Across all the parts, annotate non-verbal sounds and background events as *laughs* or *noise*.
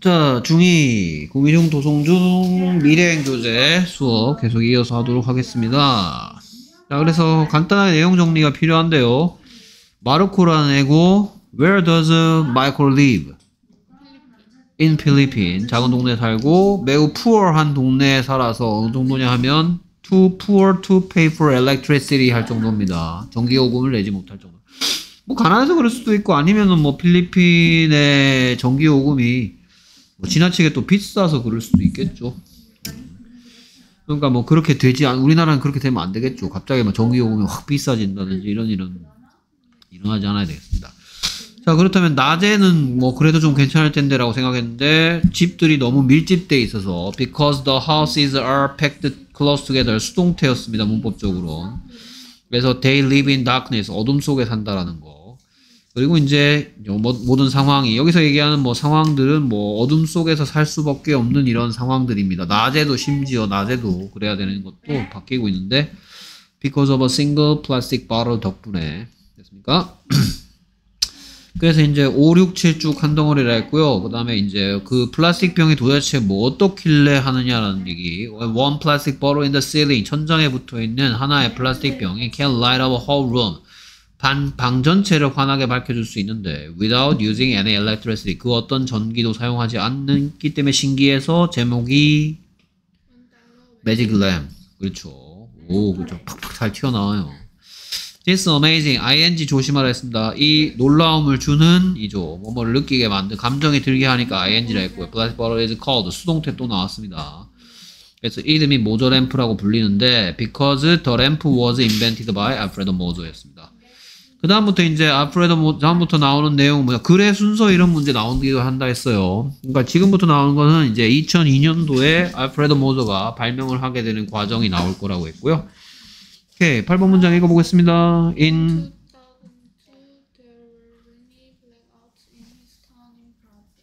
자, 중2 구미중 도송중 미래행 교재 수업 계속 이어서 하도록 하겠습니다. 자, 그래서 간단하게 내용 정리가 필요한데요. 마르코라는 애고 Where does Michael live? In Philippines. 작은 동네에 살고 매우 poor한 동네에 살아서 어느 정도냐 하면 too poor to pay for electricity 할 정도입니다. 전기요금을 내지 못할 정도. 뭐 가난해서 그럴 수도 있고 아니면은 뭐 필리핀의 전기요금이 뭐 지나치게 또 비싸서 그럴 수도 있겠죠. 그러니까 뭐 그렇게 되지 않 우리나라는 그렇게 되면 안 되겠죠. 갑자기 뭐 전기요금이 확 비싸진다든지 이런 일은 일어나지 않아야 되겠습니다. 자 그렇다면 낮에는 뭐 그래도 좀 괜찮을 텐데라고 생각했는데 집들이 너무 밀집돼 있어서 because the houses are packed close together 수동태였습니다 문법적으로 그래서 they live in darkness 어둠 속에 산다라는 거 그리고 이제 뭐, 모든 상황이 여기서 얘기하는 뭐 상황들은 뭐 어둠 속에서 살 수밖에 없는 이런 상황들입니다 낮에도 심지어 낮에도 그래야 되는 것도 바뀌고 있는데 because of a single plastic bottle 덕분에 됐습니까? *clears throat* 그래서 이제 5, 6, 7 쭉 한 덩어리라 했고요. 그 다음에 이제 그 플라스틱 병이 도대체 뭐 어떻길래 하느냐라는 얘기. One plastic bottle in the ceiling. 천장에 붙어 있는 하나의 플라스틱 병이 can light up a whole room. 반, 방 전체를 환하게 밝혀줄 수 있는데 without using any electricity. 그 어떤 전기도 사용하지 않기 때문에 신기해서 제목이 매직 램. 그렇죠. 오, 그렇죠. 팍팍 잘 튀어나와요. It's amazing. ing 조심하라 했습니다. 이 놀라움을 주는 이죠. 뭐뭐를 느끼게 만든 감정이 들게 하니까 ing라 했고요. Black bottle is called. 수동태 또 나왔습니다. 그래서 이름이 모저 램프라고 불리는데 because the lamp was invented by Alfredo Mozar였습니다. 그 다음부터 이제 알프레도 모 다음부터 나오는 내용은 뭐냐 글의 순서 이런 문제 나오기도 한다 했어요. 그러니까 지금부터 나오는 거는 이제 2002년도에 알프레도 모저가 발명을 하게 되는 과정이 나올 거라고 했고요. 오케이, 8번 문장 읽어보겠습니다. In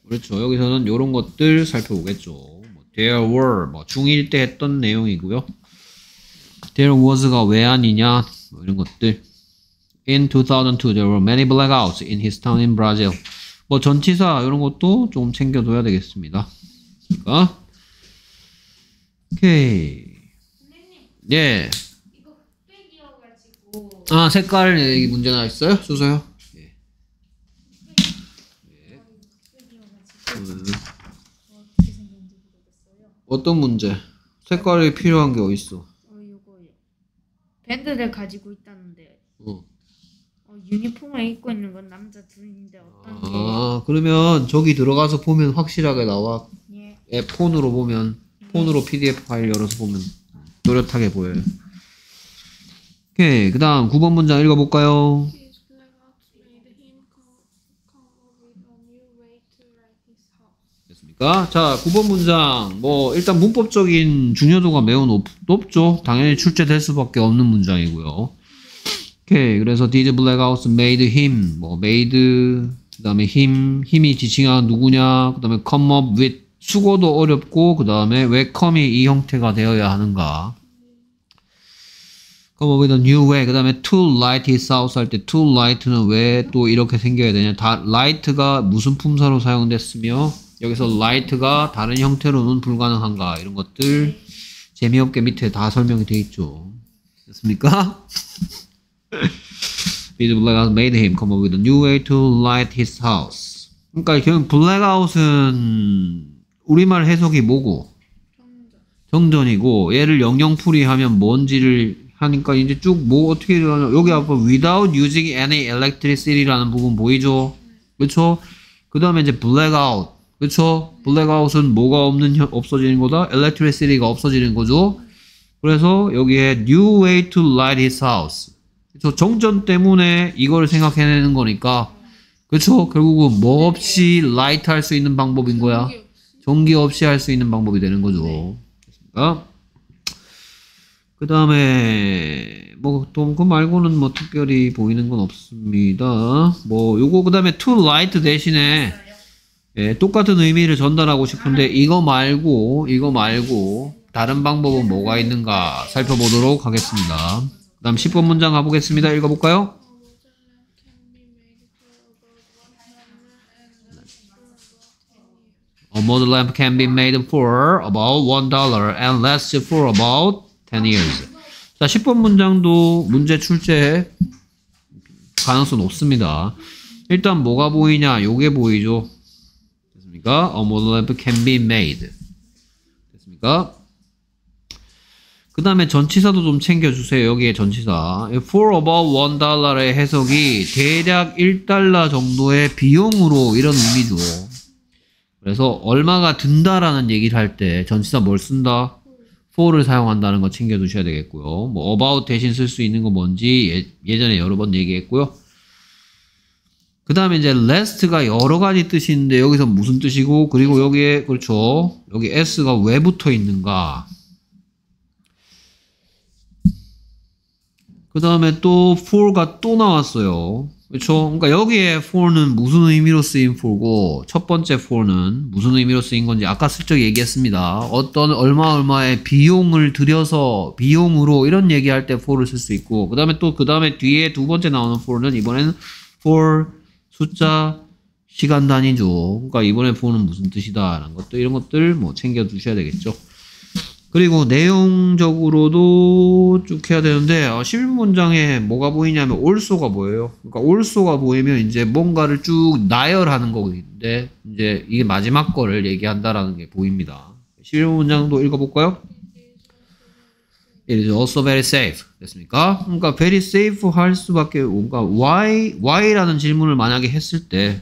그렇죠. 여기서는 이런 것들 살펴보겠죠. 뭐, There were 뭐 중1 때 했던 내용이고요. There was가 왜 아니냐 뭐 이런 것들. In 2002 there were many blackouts in his town in Brazil. 뭐 전치사 이런 것도 좀 챙겨둬야 되겠습니다. 그러니까 오케이. 예. 아, 색깔 얘기 문제 나 있어요? 주소요. 예. 예. 음. 어떤 문제? 색깔이 필요한 게 어딨어? 어 요거요. 밴드를 가지고. 어, 유니폼을 입고 있는 건 남자 둘인데 어떤 아, 그러면 저기 들어가서 보면 확실하게 나와. 게 예. 예, 폰으로 보면, 폰으로 PDF 파일 열어서 보면 또렷하게 보여요. 오케이, 그 다음 9번 문장 읽어볼까요? His blackouts made him come, come up with a new way to write his house. 됐습니까? 자, 9번 문장. 뭐, 일단 문법적인 중요도가 매우 높, 높죠? 당연히 출제될 수밖에 없는 문장이고요. 오케이. 그래서 did blackouts made him, 뭐, made, 그 다음에 him, 힘이 지칭한 누구냐, 그 다음에 come up with, 수고도 어렵고, 그 다음에 왜 come이 이 형태가 되어야 하는가. come up with a new way. 그 다음에 to light his house 할 때 to light는 왜 또 이렇게 생겨야 되냐. 다, light가 무슨 품사로 사용됐으며, 여기서 light가 다른 형태로는 불가능한가. 이런 것들 재미없게 밑에 다 설명이 되어 있죠. 됐습니까? *laughs* Did blackout made him come up with a new way to light his house. 그러니까 결국 blackout은 우리말 해석이 뭐고? 정전이고 얘를 영영풀이 하면 뭔지를 하니까 이제 쭉 뭐 어떻게 되냐 여기 아까 without using any electricity라는 부분 보이죠? 그렇죠? 그 다음에 이제 blackout 그렇죠? blackout은 뭐가 없는 현- 없어지는 거다? electricity가 없어지는 거죠. 그래서 여기에 new way to light his house 그렇죠? 정전 때문에 이걸 생각해내는 거니까 그렇죠? 결국은 뭐 없이 light 할수 있는 방법인 거야. 전기 없이 할 수 있는 방법이 되는 거죠. 됐습니까? 그 다음에 뭐또그 말고는 뭐 특별히 보이는 건 없습니다. 뭐 요거 그 다음에 to light 대신에 예, 똑같은 의미를 전달하고 싶은데 이거 말고 이거 말고 다른 방법은 뭐가 있는가 살펴보도록 하겠습니다. 그 다음 10번 문장 가보겠습니다. 읽어볼까요? A model lamp can be made for about one dollar and lasts for about 10 years. 자, 10번 문장도 문제 출제 가능성 높습니다. 일단 뭐가 보이냐? 요게 보이죠? 됐습니까? A model lamp can be made. 됐습니까? 그 다음에 전치사도 좀 챙겨주세요. 여기에 전치사. For about one dollar의 해석이 대략 1달러 정도의 비용으로 이런 의미죠. 그래서 얼마가 든다라는 얘기를 할 때 전치사 뭘 쓴다? for를 사용한다는 거 챙겨두셔야 되겠고요. 뭐 about 대신 쓸 수 있는 거 뭔지 예, 전에 여러 번 얘기했고요. 그 다음에 이제 last가 여러 가지 있는데 여기서 무슨 뜻이고 그리고 여기에 그렇죠. 여기 s가 왜 붙어 있는가? 그 다음에 또 for가 또 나왔어요. 그렇죠? 그러니까 여기에 for는 무슨 의미로 쓰인 for고 첫 번째 for는 무슨 의미로 쓰인 건지 아까 슬쩍 얘기했습니다. 어떤 얼마 얼마의 비용을 들여서 비용으로 이런 얘기할 때 for를 쓸 수 있고 그 다음에 또 그 다음에 뒤에 두 번째 나오는 for는 이번에는 for 숫자 시간 단위죠. 그러니까 이번에 for는 무슨 뜻이다라는 것도 이런 것들 뭐 챙겨 두셔야 되겠죠. 그리고 내용적으로도 쭉 해야 되는데 어, 11문장에 뭐가 보이냐면 올소가 보여요. 그러니까 올소가 보이면 이제 뭔가를 쭉 나열하는 거인데 이제 이게 마지막 거를 얘기한다라는 게 보입니다. 11문장도 읽어볼까요? It is also very safe. 됐습니까? 그러니까 very safe 할 수밖에 뭔가 why why라는 질문을 만약에 했을 때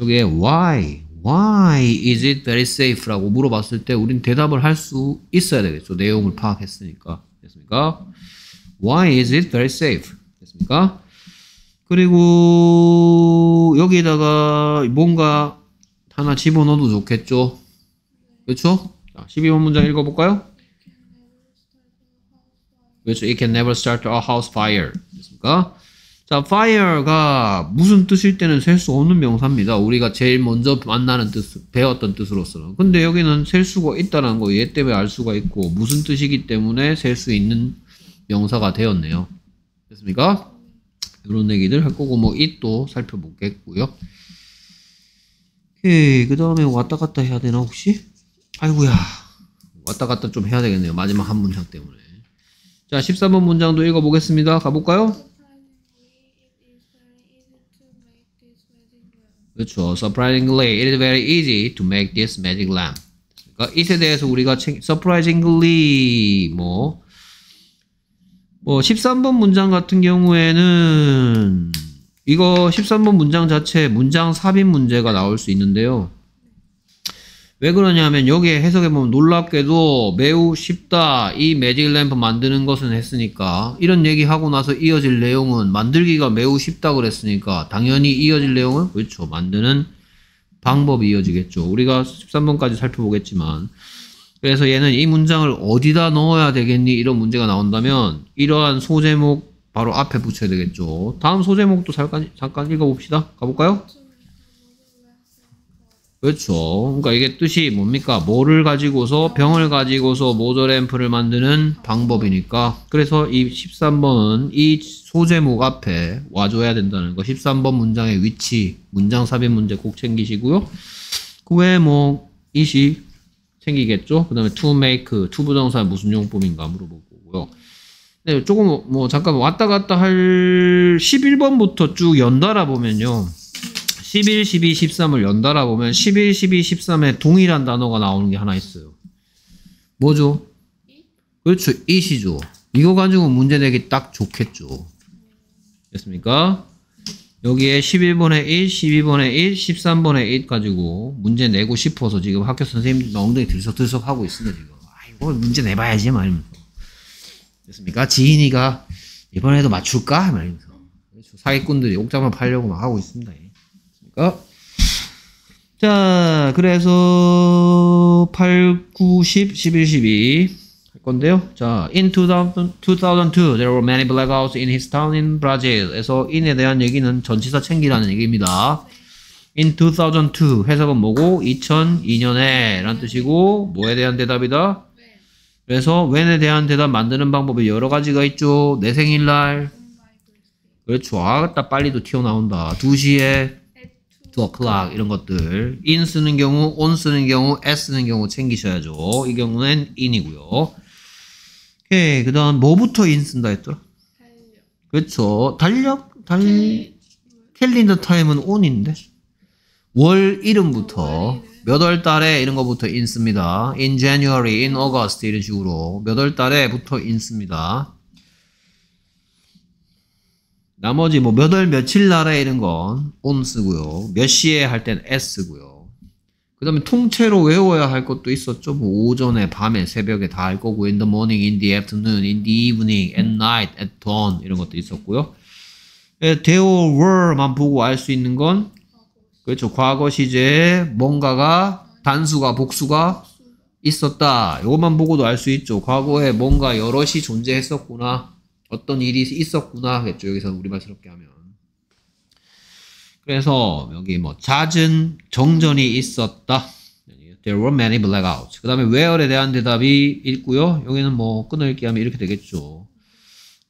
여기에 why why is it very safe라고 물어봤을 때 우린 대답을 할 수 있어야 되겠죠. 내용을 파악했으니까. 됐습니까? why is it very safe? 됐습니까? 그리고 여기다가 뭔가 하나 집어넣어도 좋겠죠. 그렇죠? 자, 12번 문장 읽어볼까요? 그렇죠. It can never start a house fire. 됐습니까? 자, fire가 무슨 뜻일 때는 셀 수 없는 명사입니다. 우리가 제일 먼저 만나는 뜻, 배웠던 뜻으로서는. 근데 여기는 셀 수가 있다는 거, 얘 때문에 알 수가 있고, 무슨 뜻이기 때문에 셀 수 있는 명사가 되었네요. 됐습니까? 이런 얘기들 할 거고, 뭐, it도 살펴보겠고요. 그 다음에 왔다 갔다 해야 되나, 혹시? 아이고야. 왔다 갔다 좀 해야 되겠네요. 마지막 한 문장 때문에. 자, 13번 문장도 읽어보겠습니다. 가볼까요? 그렇죠. Surprisingly, it is very easy to make this magic lamp. 그러니까 it에 대해서 우리가 책, surprisingly 뭐, 뭐 13번 문장 같은 경우에는 이거 13번 문장 자체 문장 삽입 문제가 나올 수 있는데요. 왜 그러냐면 여기에 해석해 보면 놀랍게도 매우 쉽다. 이 매직 램프 만드는 것은 했으니까 이런 얘기 하고 나서 이어질 내용은 만들기가 매우 쉽다 그랬으니까 당연히 이어질 내용은 그렇죠. 만드는 방법이 이어지겠죠. 우리가 13번까지 살펴보겠지만 그래서 얘는 이 문장을 어디다 넣어야 되겠니? 이런 문제가 나온다면 이러한 소제목 바로 앞에 붙여야 되겠죠. 다음 소제목도 잠깐 잠깐 읽어봅시다. 가볼까요? 그렇죠. 그러니까 이게 뜻이 뭡니까? 뭐를 가지고서 병을 가지고서 모더램프를 만드는 방법이니까. 그래서 이 13번은 이 소제목 앞에 와줘야 된다는 거. 13번 문장의 위치, 문장 삽입 문제 꼭 챙기시고요. 그 외에 뭐 이시 챙기겠죠. 그 다음에 to make, to 부정사 무슨 용법인가 물어보고요. 네, 조금 뭐 잠깐 왔다 갔다 할 11번부터 쭉 연달아 보면요. 11, 12, 13을 연달아 보면 11, 12, 13에 동일한 단어가 나오는 게 하나 있어요. 뭐죠? 그렇죠. it이죠. 이거 가지고 문제 내기 딱 좋겠죠. 됐습니까? 여기에 11번에 1, 12번에 1, 13번에 1 가지고 문제 내고 싶어서 지금 학교 선생님 엉덩이 들썩들썩 하고 있습니다, 지금. 아이고, 문제 내봐야지, 말이면서. 됐습니까? 지인이가 이번에도 맞출까? 말이면서. 그렇죠. 사기꾼들이 옥장만 팔려고 막 하고 있습니다. 어? 자, 그래서 8, 9, 10, 11, 12 할 건데요. 자, in 2000, 2002, there were many blackouts in his town in Brazil. 에서 in에 대한 얘기는 전치사 챙기라는 얘기입니다. in 2002 해석은 뭐고? 2002년에 라는 뜻이고 뭐에 대한 대답이다? 그래서 when에 대한 대답 만드는 방법이 여러 가지가 있죠. 내 생일날 그렇죠. 아따 빨리도 튀어나온다. 2시에 2 o'clock 이런 것들 in 쓰는 경우, on 쓰는 경우, at 쓰는 경우 챙기셔야죠. 이 경우는 in이고요. 오케이. 그 다음 뭐부터 in 쓴다 했더라? 달력. 그렇죠. 달력, 달, 캘린더 타임은 on인데. 월 이름부터 몇 월 달에 이런 거부터 in 씁니다. in January, in August 이런 식으로 몇 월 달에부터 in 씁니다. 나머지 뭐 몇 월 며칠 날에 이런 건 on 쓰고요. 몇 시에 할땐 at 쓰고요. 그 다음에 통째로 외워야 할 것도 있었죠. 뭐 오전에, 밤에, 새벽에 다 할 거고 in the morning, in the afternoon, in the evening, at night, at dawn 이런 것도 있었고요. 예, there were만 보고 알 수 있는 건 그렇죠. 과거 시제에 뭔가가 단수가 복수가 있었다. 이것만 보고도 알 수 있죠. 과거에 뭔가 여럿이 존재했었구나. 어떤 일이 있었구나. 겠죠. 여기서 우리말스럽게 하면. 그래서 여기 뭐 잦은 정전이 있었다. There were many blackouts. 그 다음에 where에 대한 대답이 있고요. 여기는 뭐 끊을게 하면 이렇게 되겠죠.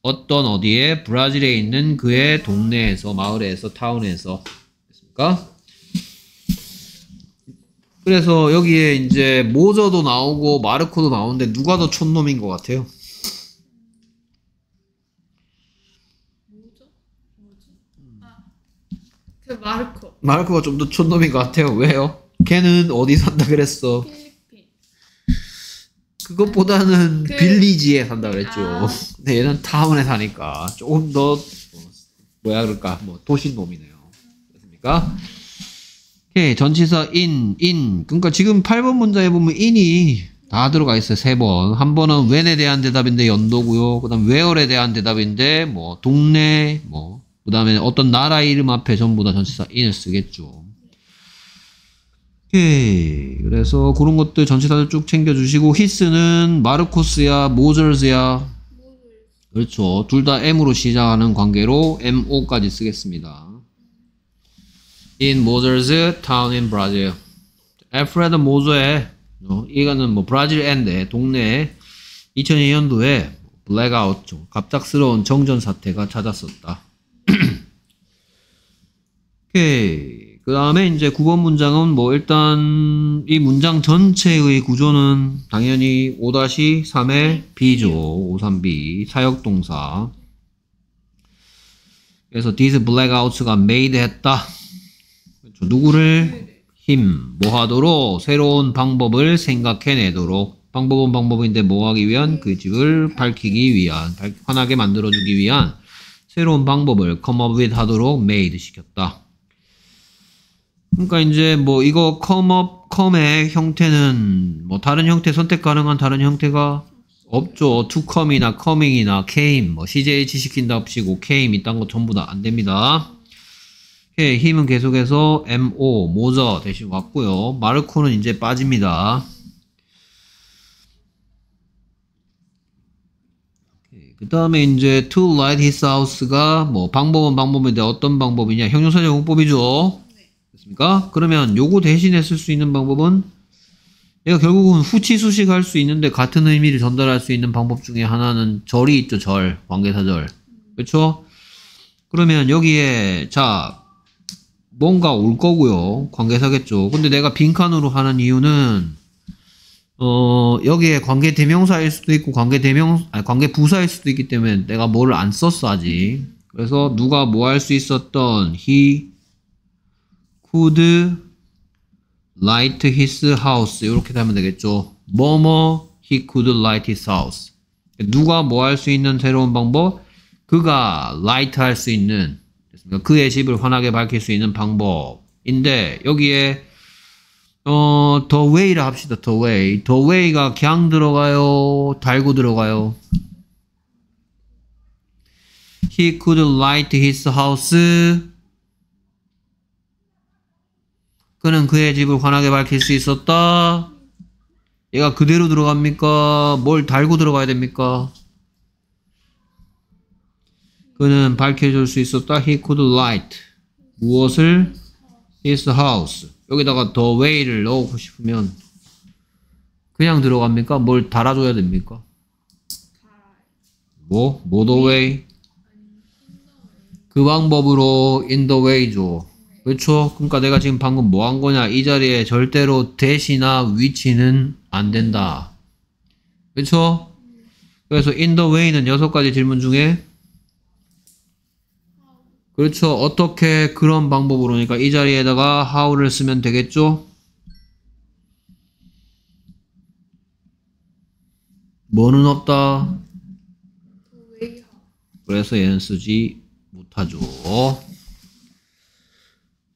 어떤 어디에 브라질에 있는 그의 동네에서 마을에서 타운에서 됐습니까? 그래서 여기에 이제 모저도 나오고 마르코도 나오는데 누가 더 촌놈인 것 같아요? 뭐죠? 뭐지? 아, 그 마르코. 마르코가 좀 더 촌놈인 것 같아요. 왜요? 걔는 어디 산다 그랬어? 필리핀. 그것보다는 그- 빌리지에 산다 그랬죠. 아. 근데 얘는 타운에 사니까 조금 더 어, 뭐야 그럴까 뭐 도시 놈이네요. 그렇습니까? 오케이 전치사 in, in. 그러니까 지금 8번 문자에 보면 in이 다 들어가 있어요. 세 번. 한 번은 when에 대한 대답인데 연도고요. 그다음 where에 대한 대답인데 뭐 동네 뭐 그 다음에 어떤 나라 이름 앞에 전부 다 전치사 in을 쓰겠죠. 오케이. 그래서 그런 것들 전치사들 쭉 챙겨주시고 his는 Marcos야 Moser's야 그렇죠. 둘 다 M으로 시작하는 관계로 MO까지 쓰겠습니다. In Moser's town in Brazil. 알프레드 모저의 어, 이거는 뭐 브라질인데 동네에 2002년도에 블랙아웃 좀 갑작스러운 정전 사태가 찾았었다. *clears throat* 오케이. 그 다음에 이제 9번 문장은 뭐 일단 이 문장 전체의 구조는 당연히 5-3의 B죠. 5-3B. 사역동사. 그래서 these blackouts가 made 했다. 그렇죠. 누구를? 힘. 뭐 하도록? 새로운 방법을 생각해내도록. 방법은 방법인데 뭐 하기 위한? 그 집을 밝히기 위한, 밝- 환하게 만들어주기 위한 새로운 방법을 come up with 하도록 made 시켰다. 그러니까 이제 뭐 이거 come up, come의 형태는 뭐 다른 형태 선택 가능한 다른 형태가 없죠. to come이나 coming이나 came, 뭐 CJH 시킨다 합시고 came 이딴 거 전부 다 안 됩니다. 힘은 계속해서 MO, 모저 대신 왔고요. 마르코는 이제 빠집니다. 그 다음에 이제 to light his house가 뭐 방법은 방법인데 어떤 방법이냐 형용사 제공법이죠. 됐습니까? 그러면 요거 대신에 쓸 수 있는 방법은 얘가 결국은 후치수식 할 수 있는데 같은 의미를 전달할 수 있는 방법 중에 하나는 절이 있죠. 절, 관계사절. 그렇죠? 그러면 여기에 자 뭔가 올 거고요. 관계사겠죠. 근데 내가 빈칸으로 하는 이유는 어, 여기에 관계 대명사일 수도 있고 관계 대명 아니 관계 부사일 수도 있기 때문에 내가 뭐를 안 썼어 아직. 그래서 누가 뭐 할 수 있었던 he could light his house 이렇게 하면 되겠죠. 뭐뭐 he could light his house. 누가 뭐 할 수 있는 새로운 방법? 그가 light 할 수 있는? 그의 집을 환하게 밝힐 수 있는 방법인데 여기에 어, the way라 합시다. the way. the way가 그냥 들어가요. 달고 들어가요. He could light his house. 그는 그의 집을 환하게 밝힐 수 있었다. 얘가 그대로 들어갑니까? 뭘 달고 들어가야 됩니까? 그는 밝혀줄 수 있었다. He could light. 무엇을? His house. 여기다가 the way를 넣고 싶으면 그냥 들어갑니까? 뭘 달아줘야 됩니까? 뭐? 뭐 the way? 그 방법으로 in the way죠. 그렇죠? 그러니까 내가 지금 방금 뭐 한 거냐? 이 자리에 절대로 대시나 위치는 안 된다. 그렇죠? 그래서 in the way는 여섯 가지 질문 중에 그렇죠. 어떻게 그런 방법으로니까 이 자리에다가 how를 쓰면 되겠죠? 뭐는 없다. 그래서 얘는 쓰지 못하죠.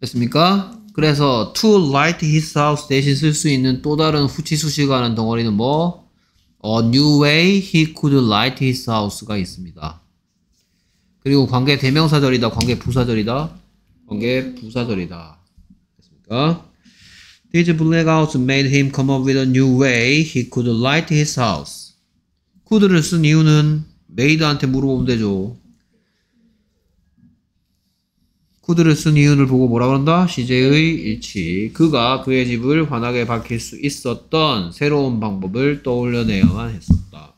됐습니까? 그래서 to light his house 대신 쓸 수 있는 또 다른 후치수식어 하는 덩어리는 뭐? A new way he could light his house가 있습니다. 그리고 관계 대명사절이다, 관계 부사절이다, 관계 부사절이다. 됐습니까? These blackouts made him come up with a new way he could light his house. could를 쓴 이유는 메이드한테 물어보면 되죠. 쿠드를 쓴 이유를 보고 뭐라 그런다? CJ의 일치. 그가 그의 집을 환하게 밝힐 수 있었던 새로운 방법을 떠올려내야만 했었다.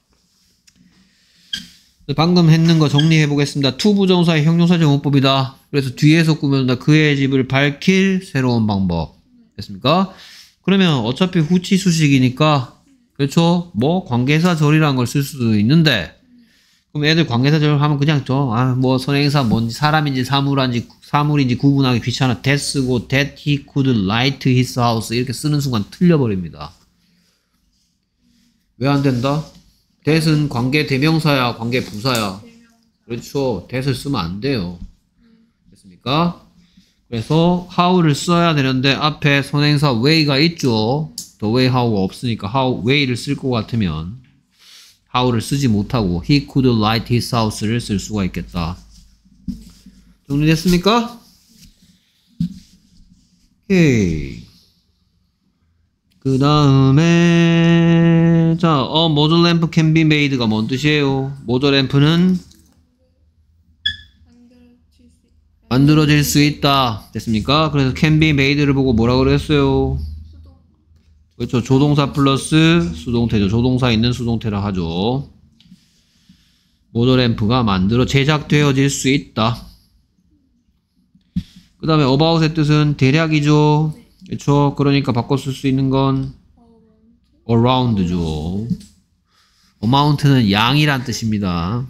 방금 했는 거 정리해 보겠습니다. to 부정사의 형용사적 용법이다. 그래서 뒤에서 꾸며준다. 그의 집을 밝힐 새로운 방법. 됐습니까? 그러면 어차피 후치 수식이니까 그렇죠? 뭐 관계사절이라는 걸 쓸 수도 있는데 그럼 애들 관계사절 하면 그냥 좀아뭐 선행사 뭔지 사람인지 사물인지 사물인지 구분하기 귀찮아 that 쓰고 that he could light his house 이렇게 쓰는 순간 틀려버립니다. 왜 안 된다? That은 관계 대명사야 관계 부사야 그렇죠 that을 쓰면 안 돼요. 됐습니까? 그래서 how를 써야 되는데 앞에 선행사 way가 있죠. the way how가 없으니까 how way를 쓸 것 같으면 how를 쓰지 못하고 he could light his house를 쓸 수가 있겠다. 정리됐습니까? 오케이. 그 다음에 자, 어, 모더 램프 can be made가 뭔 뜻이에요? 모더 램프는 만들어질 수 있다. 됐습니까? 그래서 can be made를 보고 뭐라 그랬어요? 그렇죠. 조동사 플러스 수동태죠. 조동사 있는 수동태라 하죠. 모더램프가 만들어 제작되어질 수 있다. 그 다음에 about의 뜻은 대략이죠. 그렇죠. 그러니까 바꿔 쓸 수 있는 건 around죠. amount는 양이란 뜻입니다.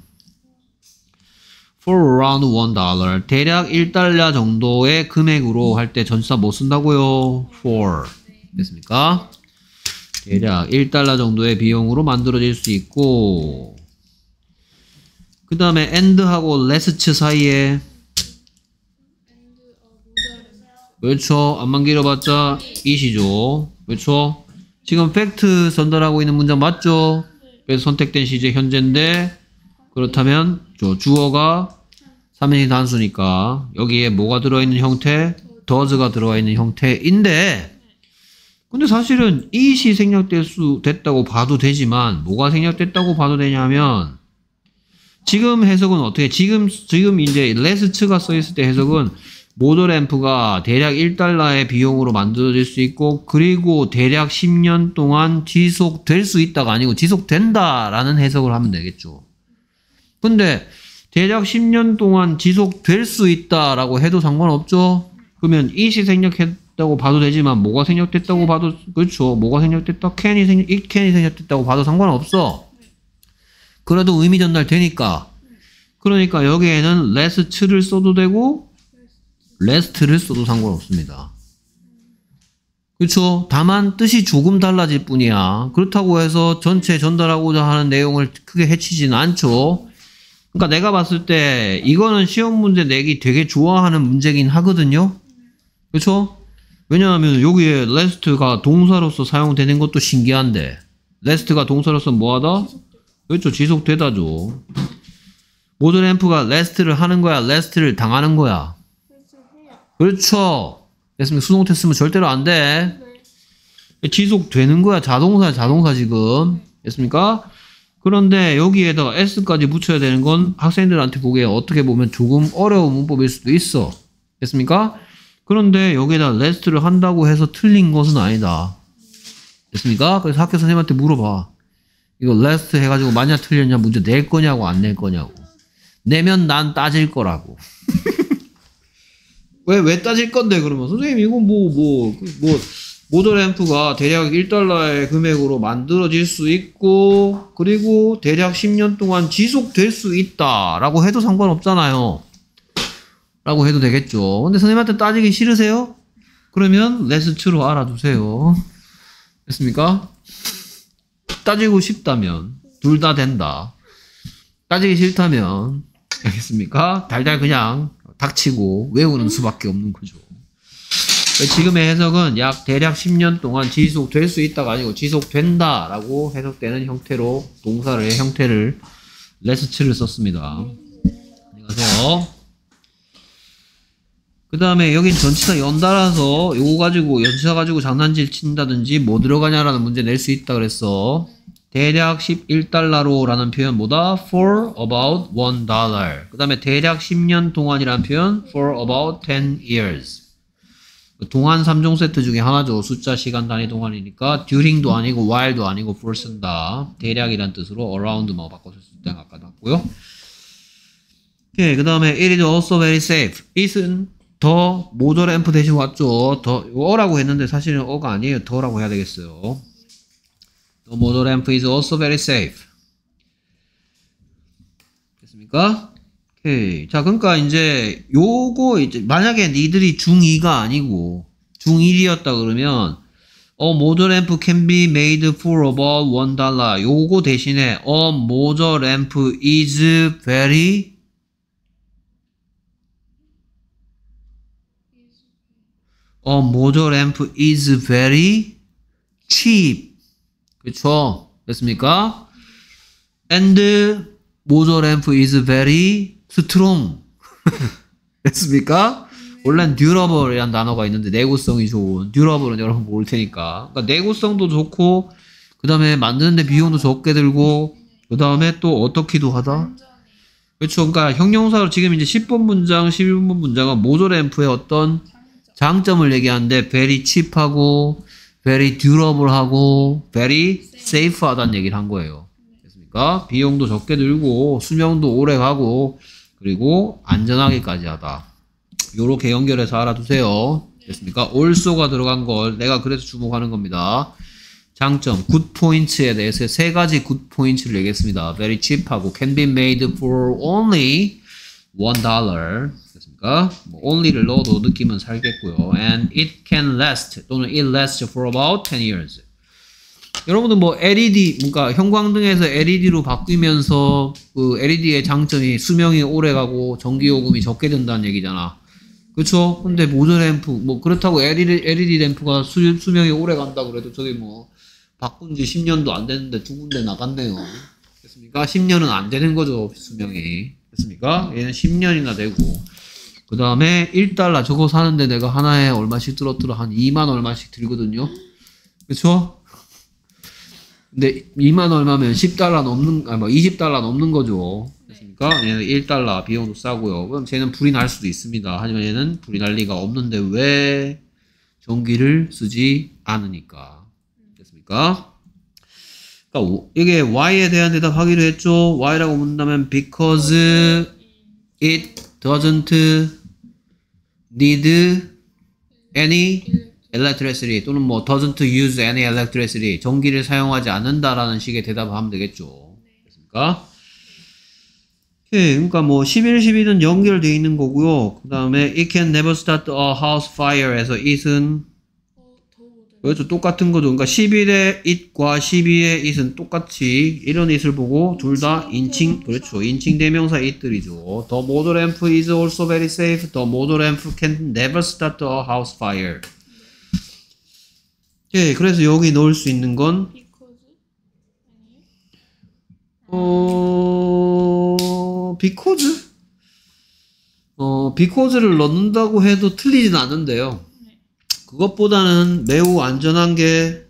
for around one dollar 대략 1달러 정도의 금액으로 할 때 전치사 뭐 쓴다고요? for 됐습니까? 대략 1달러 정도의 비용으로 만들어질 수 있고 그 다음에 and하고 less 사이에 그렇죠 안만 길어봤자 it이죠 그렇죠 지금 팩트 전달하고 있는 문장 맞죠? 그래서 선택된 시제 현재인데 그렇다면 저 주어가 3인칭 단수니까 여기에 뭐가 들어있는 형태? does가 들어가 있는 형태인데 근데 사실은 it이 생략될 수 됐다고 봐도 되지만 뭐가 생략됐다고 봐도 되냐면 지금 해석은 어떻게 지금 지금 이제 레스츠가 써 있을 때 해석은 모더램프가 대략 1달러의 비용으로 만들어질 수 있고 그리고 대략 10년 동안 지속될 수 있다가 아니고 지속된다라는 해석을 하면 되겠죠. 근데 대략 10년 동안 지속될 수 있다라고 해도 상관없죠. 그러면 it이 생략했다고 봐도 되지만 뭐가 생략됐다고 봐도 그렇죠. 뭐가 생략됐다? can이 생략, it can이 생략됐다고 봐도 상관없어. 그래도 의미 전달 되니까. 그러니까 여기에는 less를 써도 되고 rest를 써도 상관없습니다. 그렇죠. 다만 뜻이 조금 달라질 뿐이야. 그렇다고 해서 전체 전달하고자 하는 내용을 크게 해치지는 않죠. 그러니까 내가 봤을 때 이거는 시험 문제 내기 되게 좋아하는 문제긴 하거든요. 그렇죠? 왜냐하면 여기에 rest가 동사로서 사용되는 것도 신기한데 rest가 동사로서 뭐하다? 그렇죠. 지속되다죠. 모드램프가 rest를 하는 거야, rest를 당하는 거야. 그렇죠. 됐습니까? 수동태 쓰면 절대로 안 돼. 지속되는 거야. 자동사, 자동사 지금. 됐습니까? 그런데 여기에다가 s까지 붙여야 되는 건 학생들한테 보기에 어떻게 보면 조금 어려운 문법일 수도 있어. 됐습니까? 그런데 여기에다 rest를 한다고 해서 틀린 것은 아니다. 됐습니까? 그래서 학교 선생님한테 물어봐. 이거 rest 해가지고 만약 틀렸냐 문제 낼 거냐고 안 낼 거냐고. 내면 난 따질 거라고. *laughs* 왜, 왜 따질 건데, 그러면? 선생님, 이거 뭐, 뭐, 그 뭐, 모더램프가 대략 1달러의 금액으로 만들어질 수 있고, 그리고 대략 10년 동안 지속될 수 있다. 라고 해도 상관없잖아요. 라고 해도 되겠죠. 근데 선생님한테 따지기 싫으세요? 그러면 레스츠로 알아두세요. 됐습니까? 따지고 싶다면, 둘 다 된다. 따지기 싫다면, 알겠습니까? 달달 그냥 닥치고 외우는 수밖에 없는 거죠. 지금의 해석은 약 대략 10년 동안 지속될 수 있다가 아니고 지속된다라고 해석되는 형태로 동사의 형태를 레스츠를 썼습니다. 안녕하세요. 그 다음에 여긴 전치사 연달아서 요거 가지고 연치사 가지고 장난질 친다든지 뭐 들어가냐라는 문제 낼 수 있다 그랬어. 대략 11달러로 라는 표현 뭐다? for about 1달러. 그 다음에 대략 10년 동안이라는 표현 for about 10 years. 동안 3종 세트 중에 하나죠. 숫자, 시간, 단위, 동안이니까 during도 아니고 while도 아니고 for 쓴다. 대략이란 뜻으로 around만 바꿔서 쓸 때는 아까 났고요. 오케이. 그 다음에 it is also very safe. it은 더 모절 앰프 대신 왔죠. 더 어라고 했는데 사실은 어가 아니에요. 더라고 해야 되겠어요. The motor amp is also very safe. 됐습니까? 오케이. 자, 그러니까 이제 요거 이제 만약에 니들이 중2가 아니고 중1이었다 그러면 A motor amp can be made for about one dollar. 요거 대신에 A motor amp is very A motor amp is very cheap. 그쵸? 됐습니까? And motor amp is very strong. *laughs* 됐습니까? 원래는 durable이라는 단어가 있는데 내구성이 좋은 durable은 여러분 모를 테니까 그러니까 내구성도 좋고 그 다음에 만드는데 비용도 적게 들고 그 다음에 또 어떻기도 하다 그렇죠 그러니까 형용사로 지금 이제 10번 문장 11번 문장은 모조 램프의 어떤 장점을 얘기하는데 very cheap하고 very durable하고 very safe하다는 얘기를 한 거예요 됐습니까? 비용도 적게 들고 수명도 오래 가고 그리고 안전하게까지 하다 요렇게 연결해서 알아두세요. 됐습니까? also가 들어간 걸 내가 그래서 주목하는 겁니다. 장점, points에 대해서 세 가지 points를 얘기했습니다. very cheap하고 can be made for only one dollar. 됐습니까? 뭐 only를 넣어도 느낌은 살겠고요. and it can last 또는 it lasts for about 10 years. 여러분들 뭐 LED, 그러니까 형광등에서 LED로 바뀌면서 그 LED의 장점이 수명이 오래 가고 전기 요금이 적게 든다는 얘기잖아. 그쵸? 근데 모전 램프, 뭐, 그렇다고 LED, LED 램프가 수, 수명이 오래 간다 그래도 저기 뭐, 바꾼 지 10년도 안 됐는데 두 군데 나갔네요. 됐습니까? 10년은 안 되는 거죠, 수명이. 됐습니까? 얘는 10년이나 되고. 그 다음에 1달러 저거 사는데 내가 하나에 얼마씩 들었더라? 한 2만 얼마씩 들거든요? 그쵸? 근데 2만 얼마면 10달러 넘는, 아니 뭐 20달러 넘는 거죠. 됐습니까? 얘는 1달러 비용도 싸고요. 그럼 쟤는 불이 날 수도 있습니다. 하지만 얘는 불이 날 리가 없는데 왜 전기를 쓰지 않으니까. 됐습니까? 그러니까 이게 why에 대한 대답하기로 했죠. why라고 묻는다면 because it doesn't need any electricity 또는 뭐 doesn't use any electricity 전기를 사용하지 않는다라는 식의 대답을 하면 되겠죠. 됐습니까? 오케이. 그러니까 뭐 11, 12는 연결되어 있는 거고요. 그 다음에 it can never start a house fire에서 it은 그렇죠. 똑같은 거죠. 그러니까 11의 it과 12의 it은 똑같이 이런 it을 보고 둘 다 인칭 그렇죠. 인칭 대명사 it들이죠. The motor lamp is also very safe. The motor lamp can never start a house fire. 예, 그래서 여기 넣을 수 있는 건? 어, because? 어, because를 넣는다고 해도 틀리진 않은데요. 그것보다는 매우 안전한 게.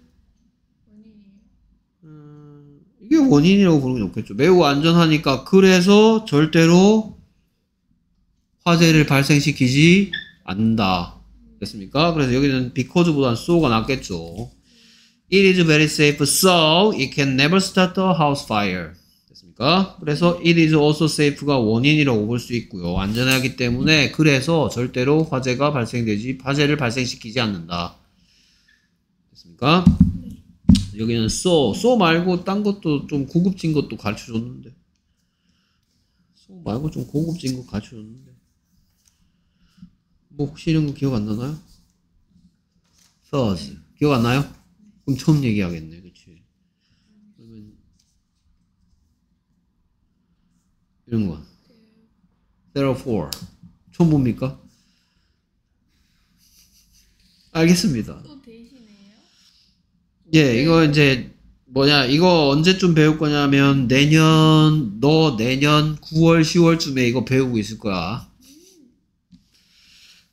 음, 이게 원인이라고 보는 게 좋겠죠. 매우 안전하니까, 그래서 절대로 화재를 발생시키지 않는다. 됐습니까? 그래서 여기는 because보다는 so가 낫겠죠. It is very safe, so it can never start a house fire. 됐습니까? 그래서 it is also safe가 원인이라고 볼 수 있고요. 안전하기 때문에 그래서 절대로 화재가 발생되지 화재를 발생시키지 않는다. 됐습니까? 여기는 so, so 말고 딴 것도 좀 고급진 것도 가르쳐 줬는데. so 말고 좀 고급진 거 가르쳐 줬는데. 뭐 혹시 이런 거 기억 안 나나요? thus 기억 안 나요? 그럼 처음 얘기하겠네, 그치? 그러면 이런 거. therefore 처음 봅니까? 알겠습니다. 또 대신해요? 예, 이거 이제 뭐냐, 이거 언제쯤 배울 거냐면 내년 너 내년 9월 10월쯤에 이거 배우고 있을 거야.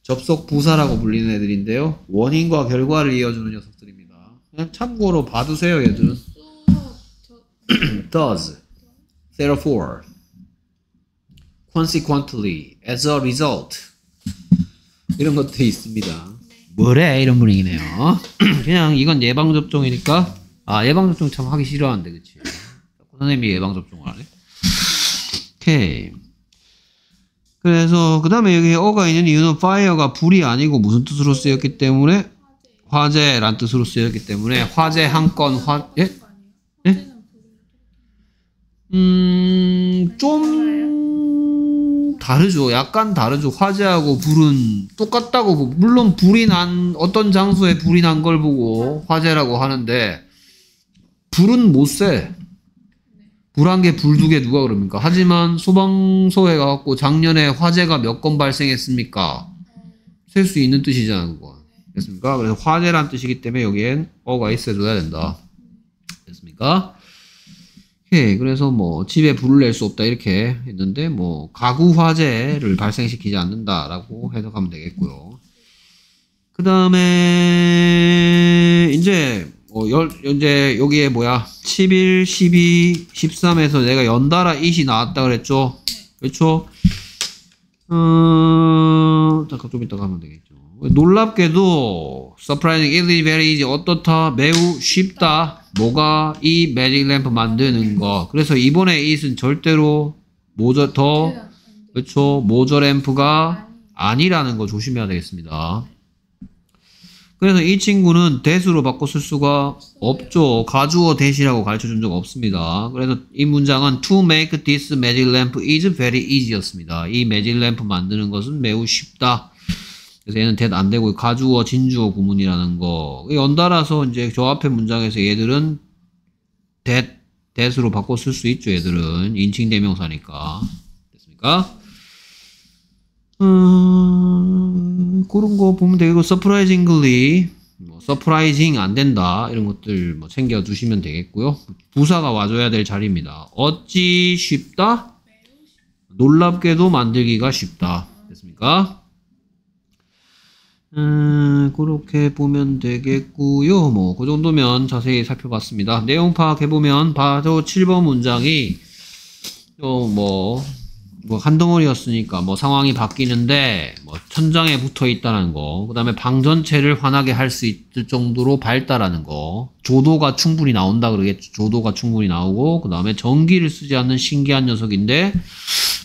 접속 부사라고 불리는 애들인데요. 원인과 결과를 이어주는 녀석들입니다. 그냥 참고로 봐두세요, 얘들은. *clears throat* does, therefore, consequently, as a result 이런 것들이 있습니다. 뭐래 이런 분위기네요. *clears throat* 그냥 이건 예방 접종이니까 아 예방 접종 참 하기 싫어하는데 그치? 선생님이 예방 접종을 하네. 오케이. 그래서 그 다음에 여기 어가 있는 이유는 fire가 불이 아니고 무슨 뜻으로 쓰였기 때문에 화재란 뜻으로 쓰였기 때문에 화재 한 건 화 예? 예? 음, 좀 다르죠. 약간 다르죠. 화재하고 불은 똑같다고 물론 불이 난, 어떤 장소에 불이 난 걸 보고 화재라고 하는데, 불은 못 세. 불 한 개, 불 두 개 누가 그럽니까? 하지만 소방서에 가갖고 작년에 화재가 몇 건 발생했습니까? 셀 수 있는 뜻이잖아, 그거. 됐습니까? 그래서 화재란 뜻이기 때문에 여기엔 어가 있어줘야 된다. 됐습니까? 오케이. 그래서 뭐 집에 불을 낼 수 없다 이렇게 했는데 뭐 가구 화재를 발생시키지 않는다라고 해석하면 되겠고요. 그 다음에 이제 뭐 열, 이제 여기에 뭐야 11, 12, 13에서 내가 연달아 it이 나왔다 그랬죠. 그렇죠? 음, 잠깐 좀 이따 가면 되겠죠. 놀랍게도 surprising, easy, very easy 어떻다 매우 쉽다. 뭐가 이 매직 램프 만드는 거. 그래서 이번에 it은 절대로 모저 더 그렇죠 모저 램프가 아니라는 거 조심해야 되겠습니다. 그래서 이 친구는 대수로 바꿔 쓸 수가 없죠. 가주어 대시라고 가르쳐 준 적 없습니다. 그래서 이 문장은 to make this magic lamp is very easy였습니다. 이 매직 램프 만드는 것은 매우 쉽다. 그래서 얘는 대 안 되고 가주어 진주어 구문이라는 거 연달아서 이제 저 앞에 문장에서 얘들은 대 대수로 바꿔 쓸 수 있죠. 얘들은 인칭 대명사니까 됐습니까? 음, 그런 거 보면 되고 surprisingly 뭐 surprising 안 된다 이런 것들 뭐 챙겨 두시면 되겠고요. 부사가 와줘야 될 자리입니다. 어찌 쉽다? 놀랍게도 만들기가 쉽다. 됐습니까? 음, 그렇게 보면 되겠고요. 뭐, 그 정도면 자세히 살펴봤습니다. 내용 파악해보면, 바로 7번 문장이, 또 뭐, 뭐, 한 덩어리였으니까, 뭐, 상황이 바뀌는데, 뭐, 천장에 붙어 있다는 거, 그 다음에 방 전체를 환하게 할 수 있을 정도로 밝다라는 거, 조도가 충분히 나온다 그러겠죠. 조도가 충분히 나오고, 그 다음에 전기를 쓰지 않는 신기한 녀석인데,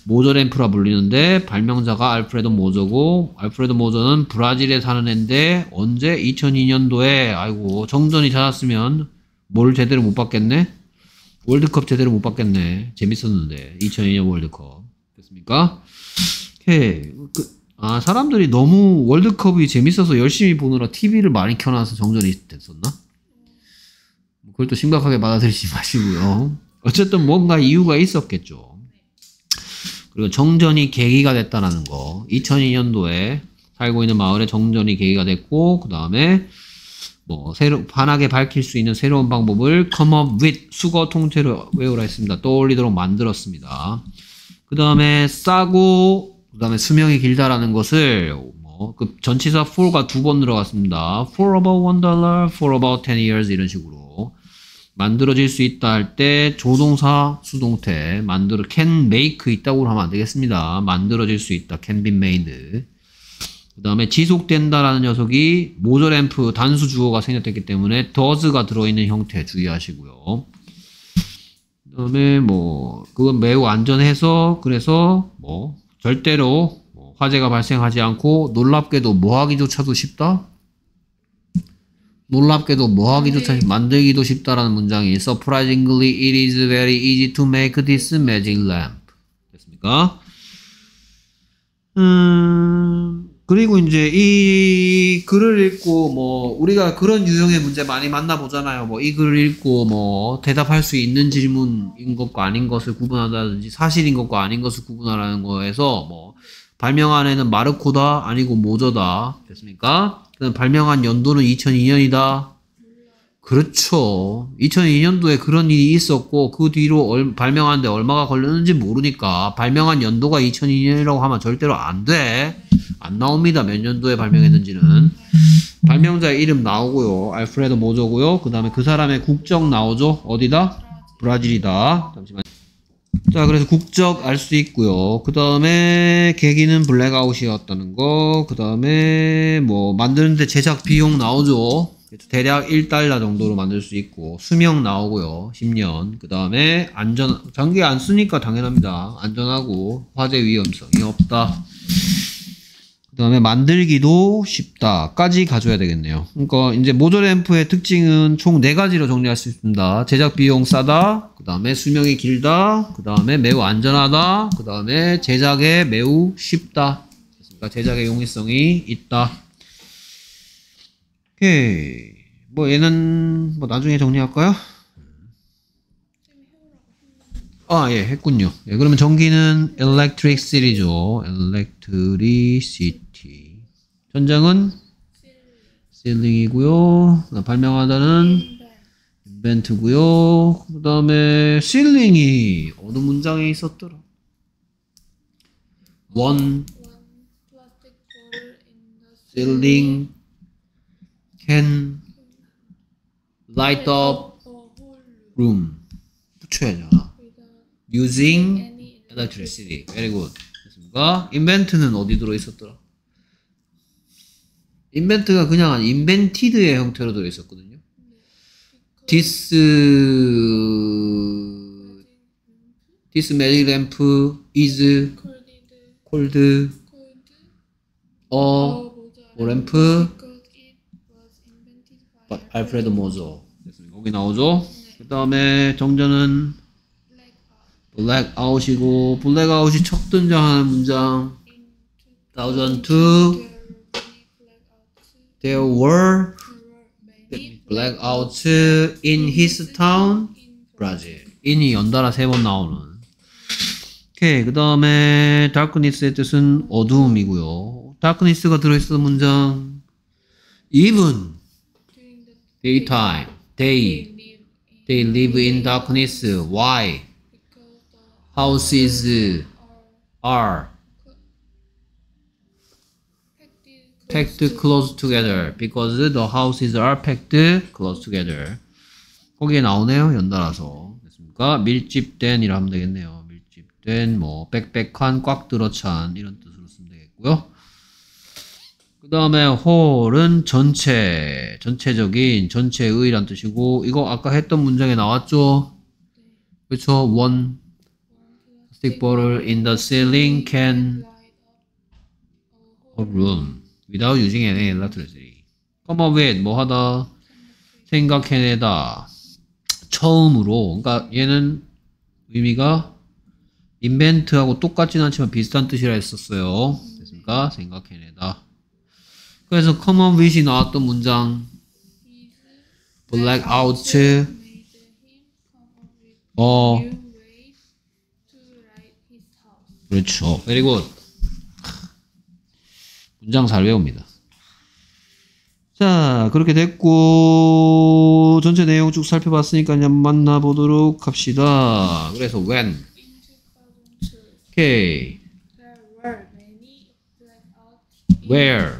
모저 램프라 불리는데 발명자가 알프레도 모저고 알프레도 모저는 브라질에 사는 애인데 언제 2002년도에 아이고 정전이 잦았으면 뭘 제대로 못 봤겠네? 월드컵 제대로 못 봤겠네. 재밌었는데 2002년 월드컵. 됐습니까? 그, 아 사람들이 너무 월드컵이 재밌어서 열심히 보느라 TV를 많이 켜놔서 정전이 됐었나? 그걸 또 심각하게 받아들이지 *laughs* 마시고요. 어쨌든 뭔가 이유가 있었겠죠 그리고 정전이 계기가 됐다라는 거. 2002년도에 살고 있는 마을에 정전이 계기가 됐고, 그 다음에 뭐 새로 환하게 밝힐 수 있는 새로운 방법을 come up with 수거 통째로 외우라 했습니다. 떠올리도록 만들었습니다. 그 다음에 싸고 그 다음에 수명이 길다라는 것을 뭐 그 전치사 for가 두 번 들어갔습니다. for about one dollar, for about ten years 이런 식으로 만들어질 수 있다 할 때 조동사 수동태 만들어 can make 있다고 하면 안 되겠습니다. 만들어질 수 있다 can be made. 그 다음에 지속된다라는 녀석이 모저램프 단수 주어가 생략됐기 때문에 does가 들어있는 형태 주의하시고요. 그 그다음에 뭐 그건 매우 안전해서 그래서 뭐 절대로 뭐 화재가 발생하지 않고 놀랍게도 뭐하기조차도 쉽다. 놀랍게도 뭐하기조차 만들기도 쉽다라는 문장이 surprisingly it is very easy to make this magic lamp 됐습니까? 음 그리고 이제 이 글을 읽고 뭐 우리가 그런 유형의 문제 많이 만나 보잖아요. 뭐 이 글을 읽고 뭐 대답할 수 있는 질문인 것과 아닌 것을 구분한다든지 사실인 것과 아닌 것을 구분하라는 거에서 뭐 발명한 애는 마르코다 아니고 모저다 됐습니까? 그다음 발명한 연도는 2002년이다. 그렇죠. 2002년도에 그런 일이 있었고 그 뒤로 얼- 발명하는데 얼마가 걸렸는지 모르니까 발명한 연도가 2002년이라고 하면 절대로 안 돼. 안 나옵니다. 몇 년도에 발명했는지는. 발명자의 이름 나오고요. 알프레도 모저고요. 그 다음에 그 사람의 국적 나오죠. 어디다? 브라질이다. 잠시만. 자, 그래서 국적 알 수 있고요. 그 다음에 계기는 블랙아웃이었다는 거. 그 다음에 뭐 만드는데 제작 비용 나오죠. 대략 1달러 정도로 만들 수 있고 수명 나오고요. 10년. 그 다음에 안전 전기 안 쓰니까 당연합니다. 안전하고 화재 위험성이 없다. 그 다음에 만들기도 쉽다까지 가져야 되겠네요. 그러니까 이제 모조램프의 특징은 총 네 가지로 정리할 수 있습니다. 제작 비용 싸다, 그 다음에 수명이 길다, 그 다음에 매우 안전하다, 그 다음에 제작에 매우 쉽다. 그러니까 제작의 용이성이 있다. 오케이. 뭐 얘는 뭐 나중에 정리할까요? 아, 예, 했군요. 예, 그러면 전기는 electricity죠. electricity. 전장은 ceiling이고요. 발명하다는 invent고요. 그 다음에 ceiling이 어느 문장에 있었더라? One the ceiling can light up room. 붙여야죠. using electricity. Very good. 됐습니까? invent는 어디 들어 있었더라? Invent가 그냥 한 invented의 형태로 들어 있었거든요. this this magic lamp is called called called a 어, Alfred Mozo. 됐습니다. 거기 나오죠. 그 다음에 정전은 blackout이고 blackout이 첫 등장하는 문장 in 2002 there were blackouts. In his town, Brazil. in이 연달아 세 번 나오는. 오케이. 그 다음에 darkness의 뜻은 어두움이고요. darkness가 들어있는 문장 even daytime, day, they live in darkness. Why? Houses are are packed close together because the houses are packed close together. 거기에 나오네요. 연달아서. 됐습니까? 밀집된이라 하면 되겠네요. 밀집된, 뭐, 빽빽한, 꽉 들어찬, 이런 뜻으로 쓰면 되겠고요. 그 다음에 whole은 전체, 전체적인, 전체의 란 뜻이고, 이거 아까 했던 문장에 나왔죠? 그렇죠? One plastic bottle in the ceiling can a room without using any electricity. come up with 뭐 하다 생각해내다 처음으로 그러니까 얘는 의미가 invent하고 똑같진 않지만 비슷한 뜻이라 했었어요. 됐습니까? 생각해내다. 그래서 come up with이 나왔던 문장 blackout 어. 그렇죠. very good. 문장 잘 외웁니다. 자, 그렇게 됐고, 전체 내용 쭉 살펴봤으니까 한번 만나보도록 합시다. 그래서 when, In 2002, okay, where.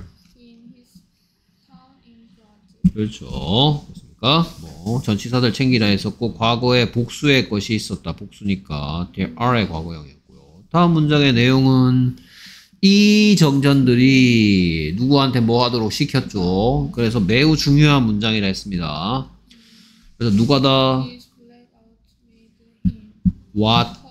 그렇죠. 됐습니까? 뭐, 전치사들 챙기라 했었고, 과거에 복수의 것이 있었다. 복수니까, there are의 과거형이었고요. 다음 문장의 내용은, 이 정전들이 누구한테 뭐 하도록 시켰죠. 그래서 매우 중요한 문장이라 했습니다. 그래서 누가 다 These blackouts made him what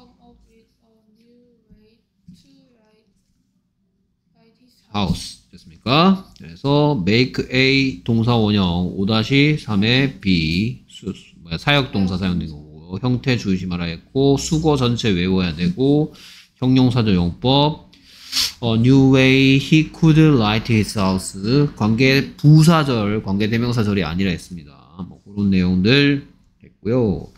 house 됐습니까? 그래서 make a 동사 원형 5-3의 b 수, 뭐야, 사역 동사 사용된 거고 형태 말아야 했고 수거 전체 외워야 되고 형용사절 용법 어, new way he could light his house 관계 부사절 관계 대명사절이 아니라 했습니다. 뭐 그런 내용들 했고요.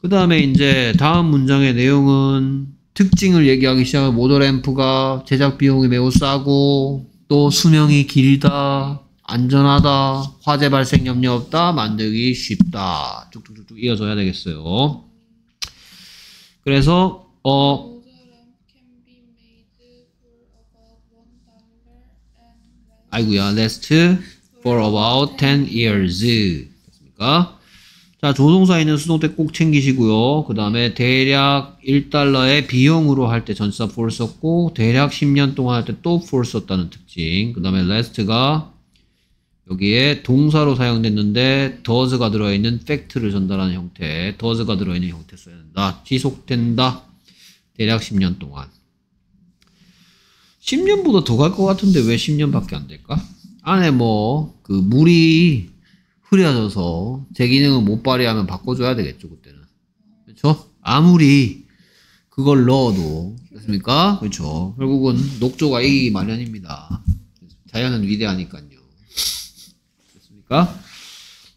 그 다음에 이제 다음 문장의 내용은 특징을 얘기하기 시작하면 모더램프가 제작 비용이 매우 싸고 또 수명이 길다 안전하다 화재 발생 염려 없다 만들기 쉽다 쭉쭉쭉쭉 이어져야 되겠어요 그래서 어 아이고야 last for about 10 years. 됐습니까? 자 조동사 있는 수동태 꼭 챙기시고요. 그 다음에 대략 1달러의 비용으로 할 때 전치사 for 썼고 대략 10년 동안 할 때 또 for 썼다는 특징. 그 다음에 last가 여기에 동사로 사용됐는데 does가 들어있는 fact를 전달하는 형태 does가 들어있는 형태 써야 된다. 지속된다. 대략 10년 동안 10년보다 더 갈 것 같은데 왜 10년밖에 안 될까? 안에 뭐 그 물이 흐려져서 제 기능을 못 발휘하면 바꿔줘야 되겠죠 그때는 그렇죠? 아무리 그걸 넣어도 됐습니까? 그렇죠 결국은 녹조가 이기 마련입니다 자연은 위대하니까요 됐습니까?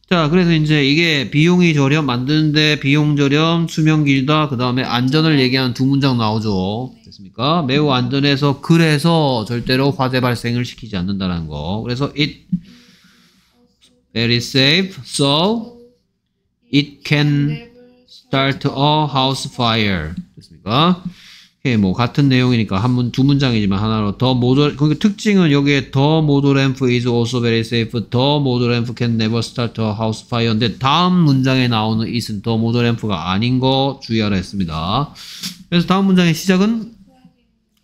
자 그래서 이제 이게 비용이 저렴 만드는데 비용 저렴 수명 길다 그 다음에 안전을 얘기하는 두 문장 나오죠 됐습니까? 매우 안전해서 그래서 절대로 화재 발생을 시키지 않는다는 거. 그래서 it very safe so it can start a house fire. 됐습니까? 예, 뭐 같은 내용이니까 한 문 두 문장이지만 하나로 더 모더 그러니까 특징은 여기에 더 모더램프 is also very safe 더 모더램프 can never start a house fire인데 다음 문장에 나오는 it은 더 모더램프가 아닌 거 주의하라 했습니다. 그래서 다음 문장의 시작은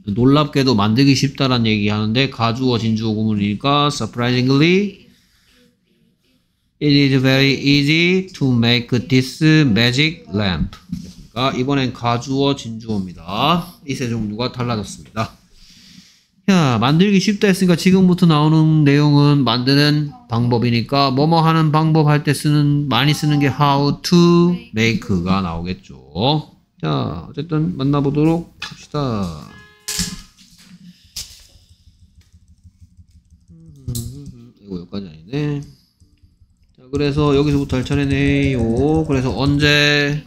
놀랍게도 만들기 쉽다라는 얘기 하는데 가주어 진주어 구문이니까 surprisingly it is very easy to make this magic lamp. 됐습니까? 이번엔 가주어 진주어입니다. 이 세 종류가 달라졌습니다. 야, 만들기 쉽다 했으니까 지금부터 나오는 내용은 만드는 방법이니까 뭐뭐 하는 방법 할 때 쓰는 많이 쓰는 게 how to make가 나오겠죠. 자, 어쨌든 만나보도록 합시다. 이거 여기까지 아니네. 자, 그래서 여기서부터 할 차례네요. 그래서 언제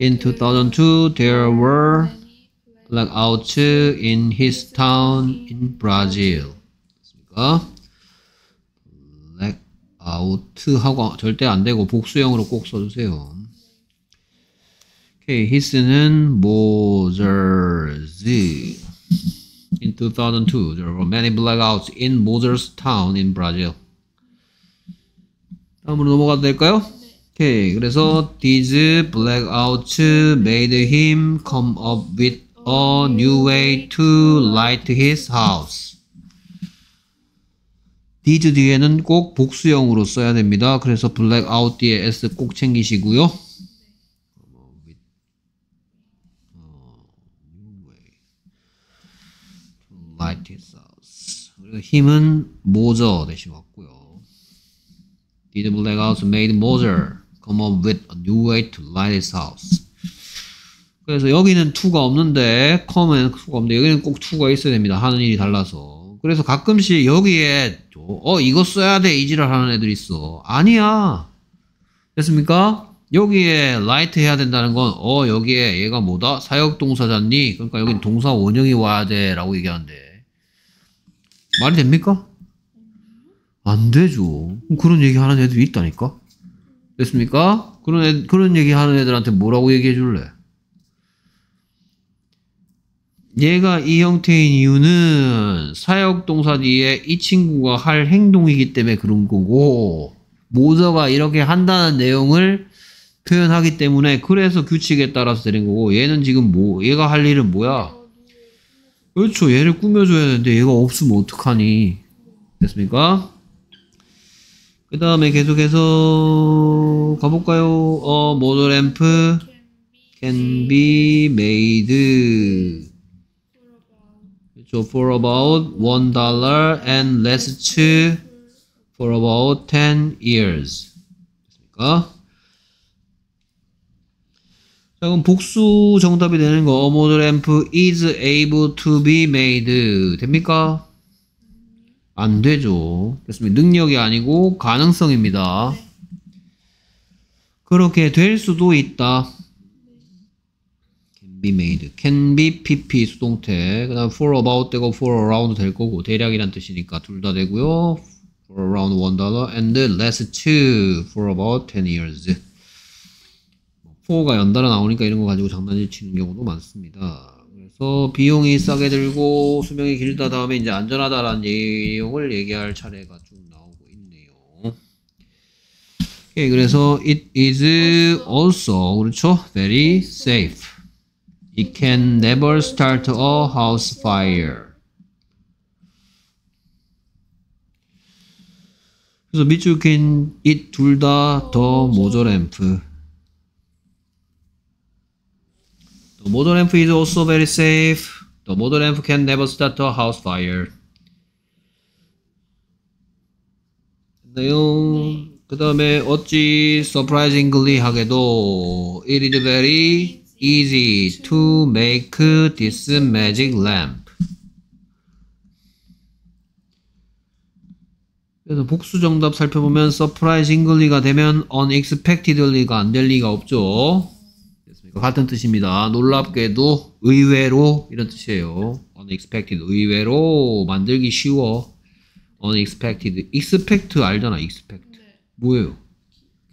in 2002 there were blackouts in his town in Brazil. 됐습니까? blackout 하고 절대 안 되고 복수형으로 꼭 써주세요. 오케이, his는 Moses. In 2002, there were many blackouts in Moses town in Brazil. 다음으로 넘어가도 될까요? 오케이, 그래서 these blackouts made him come up with a new way to light his house. these 뒤에는 꼭 복수형으로 써야 됩니다. 그래서 blackout 뒤에 s 꼭 챙기시고요. Light house. 그리고 힘은 모저 대신 왔고요. Did blackouts made Mozart come up with a new way to light his house. 그래서 여기는 to가 없는데 come은 to가 없는데 여기는 꼭 to가 있어야 됩니다. 하는 일이 달라서. 그래서 가끔씩 여기에 어 이거 써야 돼 이지랄 하는 애들 있어. 아니야. 됐습니까? 여기에 light 해야 된다는 건 어 여기에 얘가 뭐다 사역 동사잖니. 그러니까 여긴 동사 원형이 와야 돼 라고 얘기하는데 말이 됩니까? 안 되죠. 그런 얘기 하는 애들이 있다니까. 됐습니까? 그런 애, 그런 얘기 하는 애들한테 뭐라고 얘기해 줄래? 얘가 이 형태인 이유는 사역 동사 뒤에 이 친구가 할 행동이기 때문에 그런 거고 모저가 이렇게 한다는 내용을 표현하기 때문에 그래서 규칙에 따라서 되는 거고 얘는 지금 뭐 얘가 할 일은 뭐야? 그렇죠. 얘를 꾸며줘야 되는데 얘가 없으면 어떡하니? 됐습니까? 그 다음에 계속해서 가볼까요? 어, 모더램프 can be made 그렇죠. for about one dollar and lasts for about 10 years 됐습니까? 자, 그럼 복수 정답이 되는 거, a model lamp is able to be made. 됩니까? 안 되죠. 됐습니다. 능력이 아니고 가능성입니다. 그렇게 될 수도 있다. can be made. can be pp 수동태. 그 다음 for about 되고 for around 될 거고, 대략이란 뜻이니까 둘 다 되고요. for around one dollar and last two for about 10 years. 4가 연달아 나오니까 이런 거 가지고 장난을 치는 경우도 많습니다. 그래서 비용이 싸게 들고 수명이 길다 다음에 이제 안전하다라는 내용을 얘기할 차례가 쭉 나오고 있네요. 오케이, 그래서 it is also 그렇죠, very safe. It can never start a house fire. 그래서 밑줄 긴 it 둘 다 더 모조 램프. The model lamp is also very safe. The model lamp can never start a house fire. 네요. 그 다음에 어찌 surprisingly 하게도 it is very easy to make this magic lamp. 그래서 복수 정답 살펴보면 surprisingly가 되면 unexpectedly가 안 될 리가 없죠. 같은 뜻입니다. 놀랍게도 의외로 이런 뜻이에요. unexpected 의외로 만들기 쉬워. unexpected expect 알잖아. expect 뭐예요?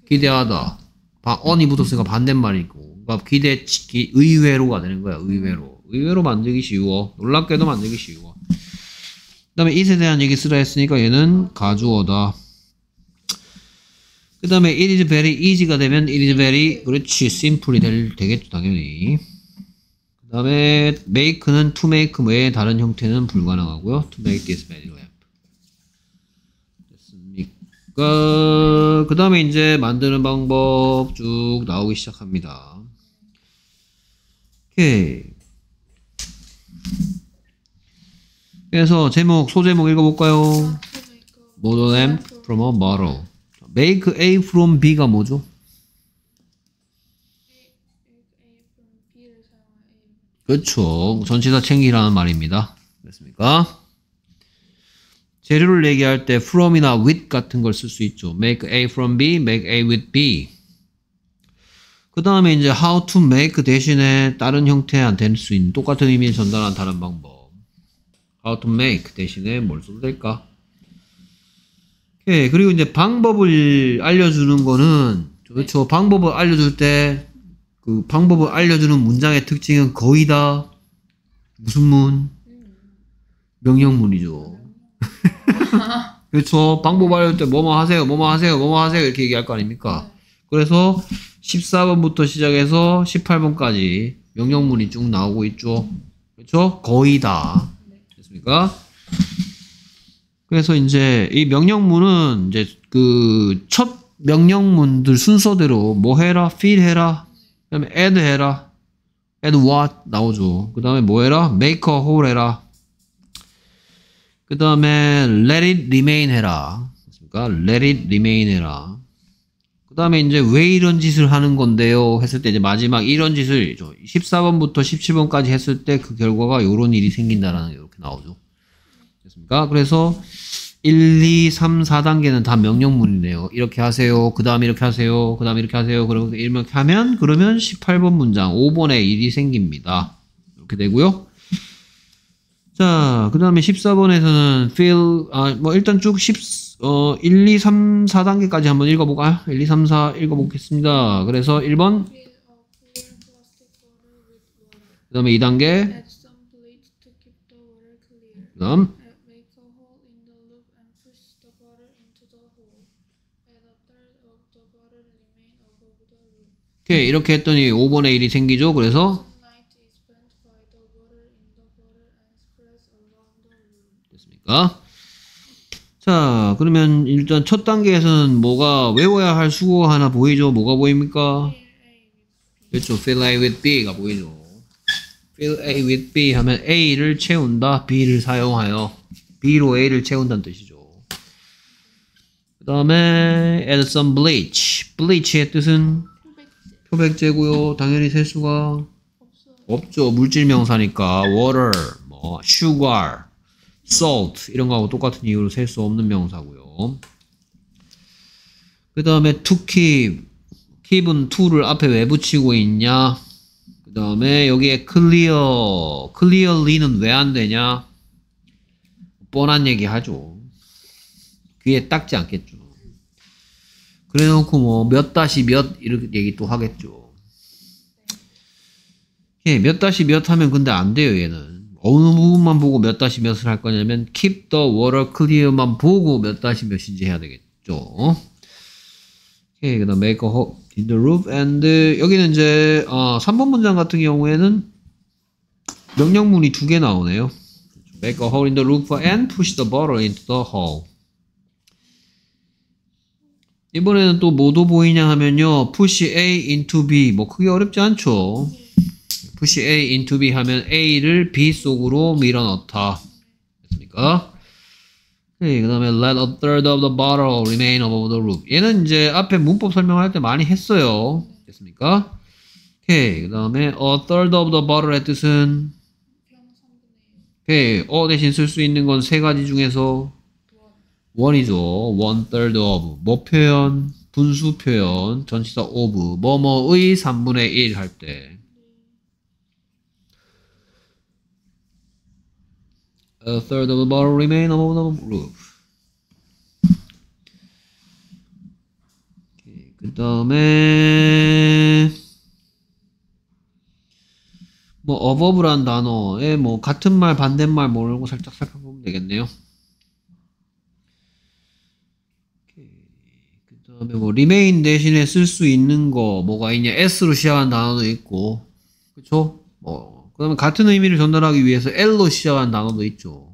기대하다. 바, on이 붙었으니까 반대말이고. 그러니까 기대 기, 의외로가 되는 거야. 의외로. 의외로 만들기 쉬워. 놀랍게도 만들기 쉬워. 그 다음에 it에 대한 얘기 쓰라 했으니까 얘는 가주어다. 그 다음에 it is very easy가 되면 it is very 그렇지 simple이 될, 되겠죠 당연히 그 다음에 make는 to make 외에 다른 형태는 불가능하고요 to make this magic lamp 됐습니까 그 다음에 이제 만드는 방법 쭉 나오기 시작합니다 오케이 그래서 제목 소제목 읽어볼까요 lamp from a bottle make A from B가 뭐죠? A. 그렇죠. 전치사 챙기라는 말입니다. 됐습니까? 재료를 얘기할 때 from이나 with 같은 걸 쓸 수 있죠. make A from B, make A with B. 그 다음에 이제 how to make 대신에 다른 형태한 될수 있는 똑같은 의미를 전달하는 다른 방법. how to make 대신에 뭘 써도 될까? 오케이. 그리고 이제 방법을 알려주는 거는 그렇죠. 방법을 알려줄 때 그 방법을 알려주는 문장의 특징은 거의 다 무슨 문? 명령문이죠. *laughs* 그렇죠. 방법 알려줄 때 뭐뭐 하세요, 뭐뭐 하세요, 뭐뭐 하세요 이렇게 얘기할 거 아닙니까? 그래서 14번부터 시작해서 18번까지 명령문이 쭉 나오고 있죠. 그렇죠? 거의 다. 됐습니까? 그래서 이제 이 명령문은 이제 그 첫 명령문들 순서대로 뭐 해라, feel 해라, 그다음에 add 해라, add what 나오죠. 그다음에 뭐 해라, make a whole 해라. 그다음에 let it remain 해라. 됐습니까? let it remain 해라. 그 다음에 이제 왜 이런 짓을 하는 건데요? 했을 때 이제 마지막 이런 짓을 14번부터 17번까지 했을 때 그 결과가 이런 일이 생긴다라는 게 이렇게 나오죠. 됐습니까? 그래서 1, 2, 3, 4단계는 다 명령문이네요. 이렇게 하세요. 그 다음에 이렇게 하세요. 그 다음에 이렇게 하세요. 그러면 이렇게 하면 그러면 18번 문장 5번에 일이 생깁니다. 이렇게 되고요. 자, 그 다음에 14번에서는 feel, 아, 뭐 일단 쭉 10, 어, 1, 2, 3, 4단계까지 한번 읽어볼까요? 1, 2, 3, 4 읽어보겠습니다. 그래서 1번, Fill a clear plastic bottle with water. 그 다음에 2단계, Add some bleach to keep the water clear. 그 다음, Uh, Make a hole in the loop and push the bottle into the hole. Add a third of the bottle remain above the loop. 오케이. 이렇게 했더니 5번에 일이 생기죠. 그래서. 됐습니까? 자, 그러면 일단 첫 단계에서는 뭐가 외워야 할 수고 하나 보이죠? 뭐가 보입니까? 그렇죠. fill A with B가 보이죠. fill A with B 하면 A를 채운다, B를 사용하여 B로 A를 채운다는 뜻이죠. 그 다음에 add some bleach. bleach의 뜻은 표백제 표백제고요. 당연히 셀 수가 없어. 없죠. 물질 명사니까 water, 뭐 sugar, salt 이런 거하고 똑같은 이유로 셀 수 없는 명사고요. 그 다음에 to keep, keep은 to를 앞에 왜 붙이고 있냐? 그 다음에 여기에 clear, clearly는 왜 안 되냐? 뻔한 얘기 하죠. 귀에 딱지 않겠죠. 그래 놓고 뭐 몇 다시 몇 이렇게 얘기 또 하겠죠. 예, 몇 다시 몇 하면 근데 안 돼요, 얘는. 어느 부분만 보고 몇 다시 몇을 할 거냐면 keep the water clear만 보고 몇 다시 몇인지 해야 되겠죠. 오케이, 그 다음 make a hole in the roof and 여기는 이제 어, 3번 문장 같은 경우에는 명령문이 두 개 나오네요. make a hole in the roof and push the bottle into the hole. 이번에는 또 뭐도 보이냐 하면요. push A into B. 뭐 크게 어렵지 않죠. push A into B 하면 A를 B 속으로 밀어 넣다. 됐습니까? 네, 그 다음에 let a third of the bottle remain above the roof. 얘는 이제 앞에 문법 설명할 때 많이 했어요. 됐습니까? 오케이. 그 다음에 a third of the bottle의 뜻은 병 3분의 1. 오케이. 어 대신 쓸 수 있는 건 세 가지 중에서 원이죠. one third of. 뭐 표현? 분수 표현. 전치사 of. 뭐뭐의 3분의 1 할 때. A third of the bottle remain above the roof. 그 다음에 뭐 above란 단어에 뭐 같은 말 반대말 모르고 살짝 살펴보면 되겠네요. 다음에 뭐 remain 대신에 쓸 수 있는 거 뭐가 있냐 s로 시작한 단어도 있고 그쵸? 뭐 그다음에 같은 의미를 전달하기 위해서 l로 시작한 단어도 있죠.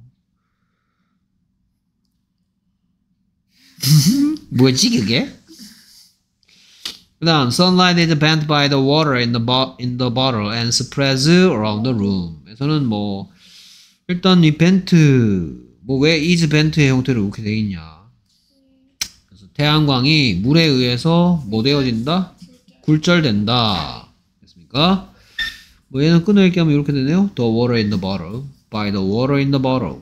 *laughs* 뭐지 그게? 그다음 sunlight is bent by the water in the, in the bottle and spreads around the room. 에서는 뭐 일단 이 벤트 뭐 왜 is bent의 형태로 이렇게 돼 있냐? 태양광이 물에 의해서 뭐 되어진다? 굴절된다. 됐습니까? 뭐 얘는 끊어읽기 하면 이렇게 되네요. The water in the bottle. By the water in the bottle.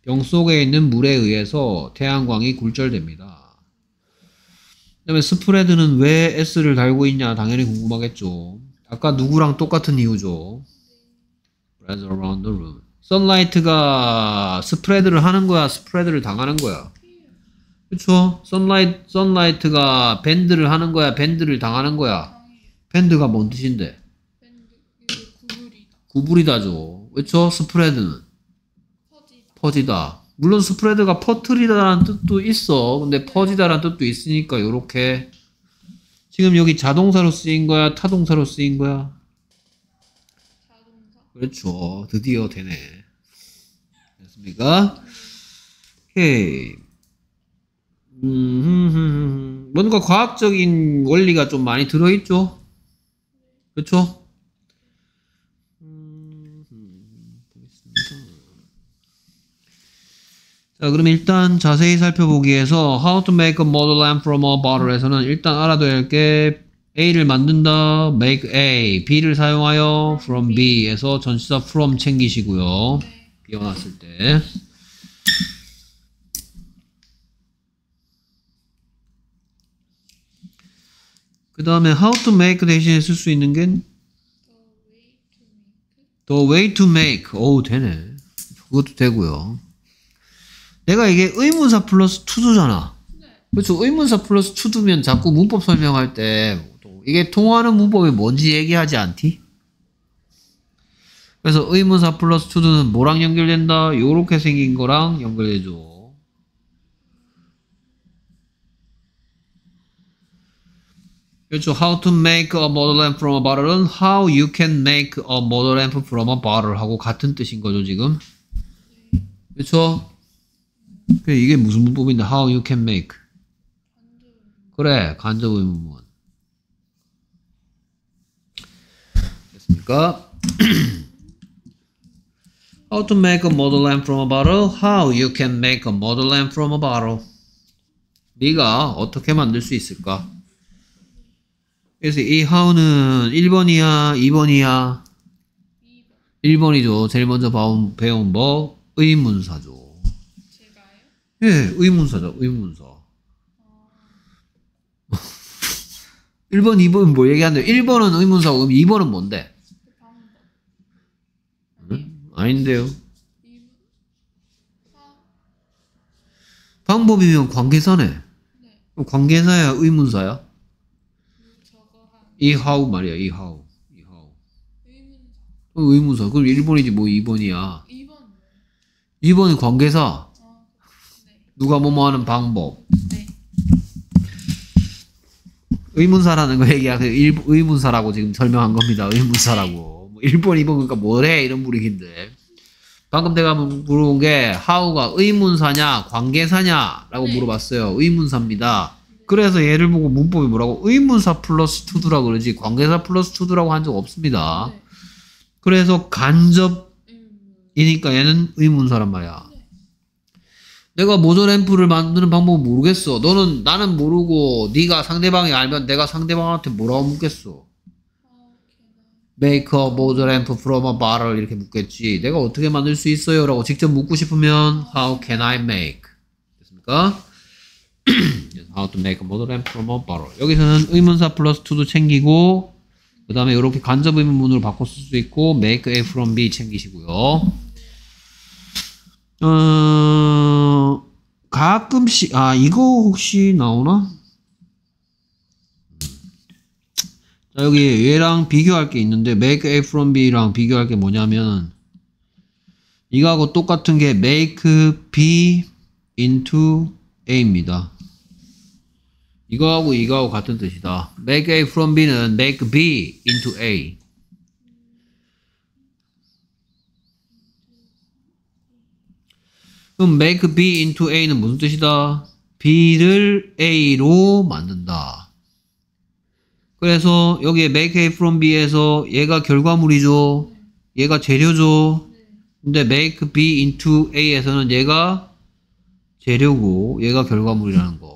병 속에 있는 물에 의해서 태양광이 굴절됩니다. 그 다음에 스프레드는 왜 S를 달고 있냐 당연히 궁금하겠죠. 아까 누구랑 똑같은 이유죠. Spread around the room. 선라이트가 스프레드를 하는 거야, 스프레드를 당하는 거야. 그쵸? sunlight, sunlight가 bend를 하는 거야, bend를 당하는 거야. bend가 뭔 뜻인데? 구부리다. 구부리다 죠. 그쵸? spread는 퍼지다. 퍼지다. 물론 spread가 퍼트리다라는 뜻도 있어. 근데 퍼지다라는 뜻도 있으니까 요렇게 지금 여기 자동사로 쓰인 거야, 타동사로 쓰인 거야. 자동사. 그렇죠. 드디어 되네. 됐습니까? 오케이. 음, 뭔가 과학적인 원리가 좀 많이 들어있죠? 그렇죠? 자, 그럼 일단 자세히 살펴보기 위해서 How to make a model lamp from a bottle에서는 일단 알아둬야 할 게 A를 만든다, make A, B를 사용하여 from B에서 전치사 from 챙기시고요. 네. 비워놨을 때. 그 다음에 how to make 대신에 쓸 수 있는 게 The way to make. 오, 되네. 그것도 되고요. 내가 이게 의문사 플러스 투두잖아. 네. 그렇죠. 의문사 플러스 투두면 자꾸 문법 설명할 때또 이게 통하는 문법이 뭔지 얘기하지 않디? 그래서 의문사 플러스 투두는 뭐랑 연결된다? 요렇게 생긴 거랑 연결되죠. 그렇죠. How to make a model lamp from a bottle은 How you can make a model lamp from a bottle 하고 같은 뜻인 거죠, 지금. 그렇죠. 그 이게 무슨 문법인데 How you can make. 그래, 간접 의문문. 됐습니까? How to make a model lamp from a bottle? How you can make a model lamp from a bottle? 네가 어떻게 만들 수 있을까? 그래서 이 how는 1번이야, 2번이야? 1번이죠. 제일 먼저 배운, 배운 뭐? 의문사죠. 제가요? 예, 의문사죠. 의문사. *laughs* 1번, 2번 뭐 얘기하는데 1번은 의문사고 그럼 2번은 뭔데? 응? 아닌데요. 방법이면 관계사네. 네. 관계사야, 의문사야? 그 저거 한이 how 말이야, 이 how. 이 how. 의문사. 그럼 의문사. 그럼 1번이지 뭐 2번이야. 2번. 2번은 관계사. 어. 네. 누가 뭐뭐 하는 방법. 네. 의문사라는 거 얘기하세요. 일, 의문사라고 지금 설명한 겁니다. 의문사라고. 뭐 1번, 2번 그러니까 뭐래? 이런 분위기인데. 방금 내가 물어본 게 how가 의문사냐, 관계사냐? 라고 네. 물어봤어요. 의문사입니다. 그래서 얘를 보고 문법이 뭐라고? 의문사 플러스 투두라고 그러지 관계사 플러스 투두라고 한 적 없습니다. 네. 그래서 간접이니까 의문. 얘는 의문사란 말이야. 네. 내가 모조 램프를 만드는 방법은 모르겠어. 너는 나는 모르고 네가 상대방이 알면 내가 상대방한테 뭐라고 묻겠어. 아. Make a mojo lamp from a bottle 이렇게 묻겠지. 내가 어떻게 만들 수 있어요? 라고 직접 묻고 싶으면 How can I make? 됐습니까? *clears throat* How to make a mojo lamp from a bottle. 여기서는 의문사 플러스 to도 챙기고 그 다음에 이렇게 간접 의문문으로 바꿔 쓸 수 있고 make A from B 챙기시고요. 어, 가끔씩, 아, 이거 혹시 나오나? 자, 여기 얘랑 비교할 게 있는데, make A from B랑 비교할 게 뭐냐면, 이거하고 똑같은 게 make B into A입니다. 이거하고 이거하고 같은 뜻이다. make A from B는 make B into A. 그럼 make B into A는 무슨 뜻이다? B를 A로 만든다. 그래서 여기에 make A from B에서 얘가 결과물이죠. 얘가 재료죠. 근데 make B into A에서는 얘가 재료고 얘가 결과물이라는 거.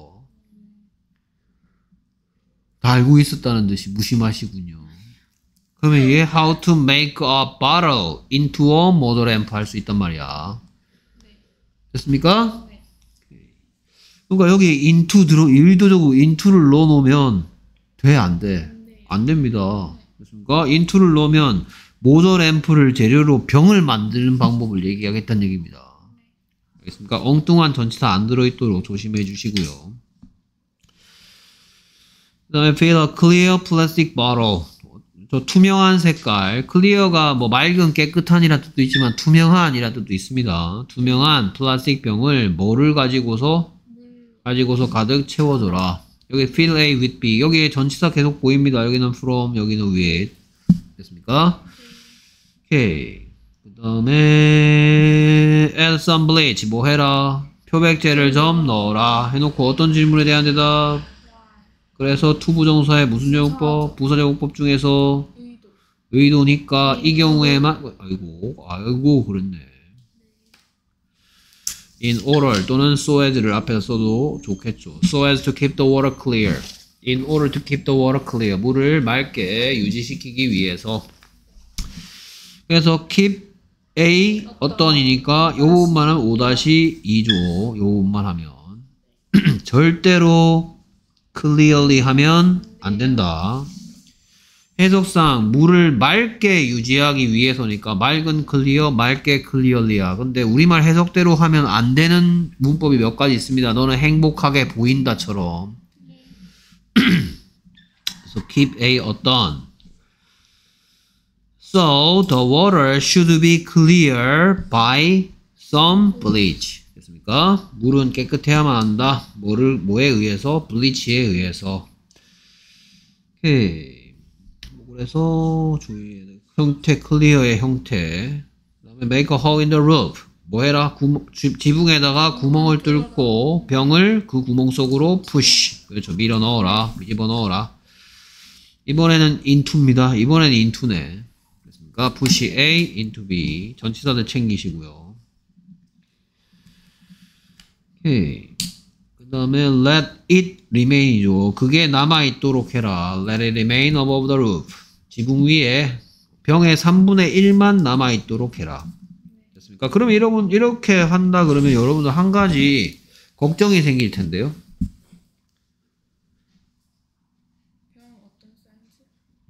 다 알고 있었다는 듯이 무심하시군요. 그러면 얘 how to make a bottle into a model lamp 할 수 있단 말이야. 됐습니까? 네. 그러니까 여기 into 들어 의도적으로 into를 넣어 놓으면 돼 안 돼? 네. 안 됩니다. 됐습니까? into를 넣으면 모저 램프를 재료로 병을 만드는 방법을 얘기하겠다는 얘기입니다. 알겠습니까? 엉뚱한 전치사 안 들어있도록 조심해 주시고요. 그 다음에 fill a clear plastic bottle. 저 투명한 색깔. clear가 뭐 맑은 깨끗한이라 뜻도 있지만 투명한이라 뜻도 있습니다. 투명한 플라스틱 병을 뭐를 가지고서 물. 가지고서 가득 채워줘라. 여기 fill A with B. 여기에 전치사 계속 보입니다. 여기는 from, 여기는 with. 됐습니까? 오케이. 그 다음에 add some bleach. 뭐 해라? 표백제를 좀 넣어라. 해놓고 어떤 질문에 대한 대답? 그래서 to부정사의 무슨적 용법? 부사적 용법 중에서 의도. 의도니까 이 경우에만 아이고 아이고 그렇네. in order 또는 so as를 앞에서 써도 좋겠죠. so as to keep the water clear. in order to keep the water clear. 물을 맑게 유지시키기 위해서. 그래서 keep a 어떤이니까 요 부분만은 5-2죠. 요 부분만 하면 *clears throat* 절대로 clearly 하면 안 된다. 해석상 물을 맑게 유지하기 위해서니까 맑은 클리어, 맑게 클리어리야. 근데 우리말 해석대로 하면 안 되는 문법이 몇 가지 있습니다. 너는 행복하게 보인다처럼. *clears throat* 그래서 keep a 어떤 So the water should be clear by some bleach. 됐습니까? 물은 깨끗해야만 한다. 뭐를 뭐에 의해서? bleach에 의해서. 오케이. 그래서 돼. 형태 클리어의 형태. 그다음에 make a hole in the roof. 뭐 해라? 구멍, 지- 지붕에다가 구멍을 뚫고 병을 그 구멍 속으로 push. 그렇죠. 밀어 넣어라. 집어 넣어라. 이번에는 into입니다. 이번에는 into네. 됐습니까? push A into B. 전치사들 챙기시고요. 그 다음에 let it remain이죠. 그게 남아있도록 해라. let it remain above the roof. 지붕 위에 병의 3분의 1만 남아있도록 해라. 됐습니까? 그러면 여러분, 이렇게 한다 그러면 여러분들 한 가지 걱정이 생길 텐데요.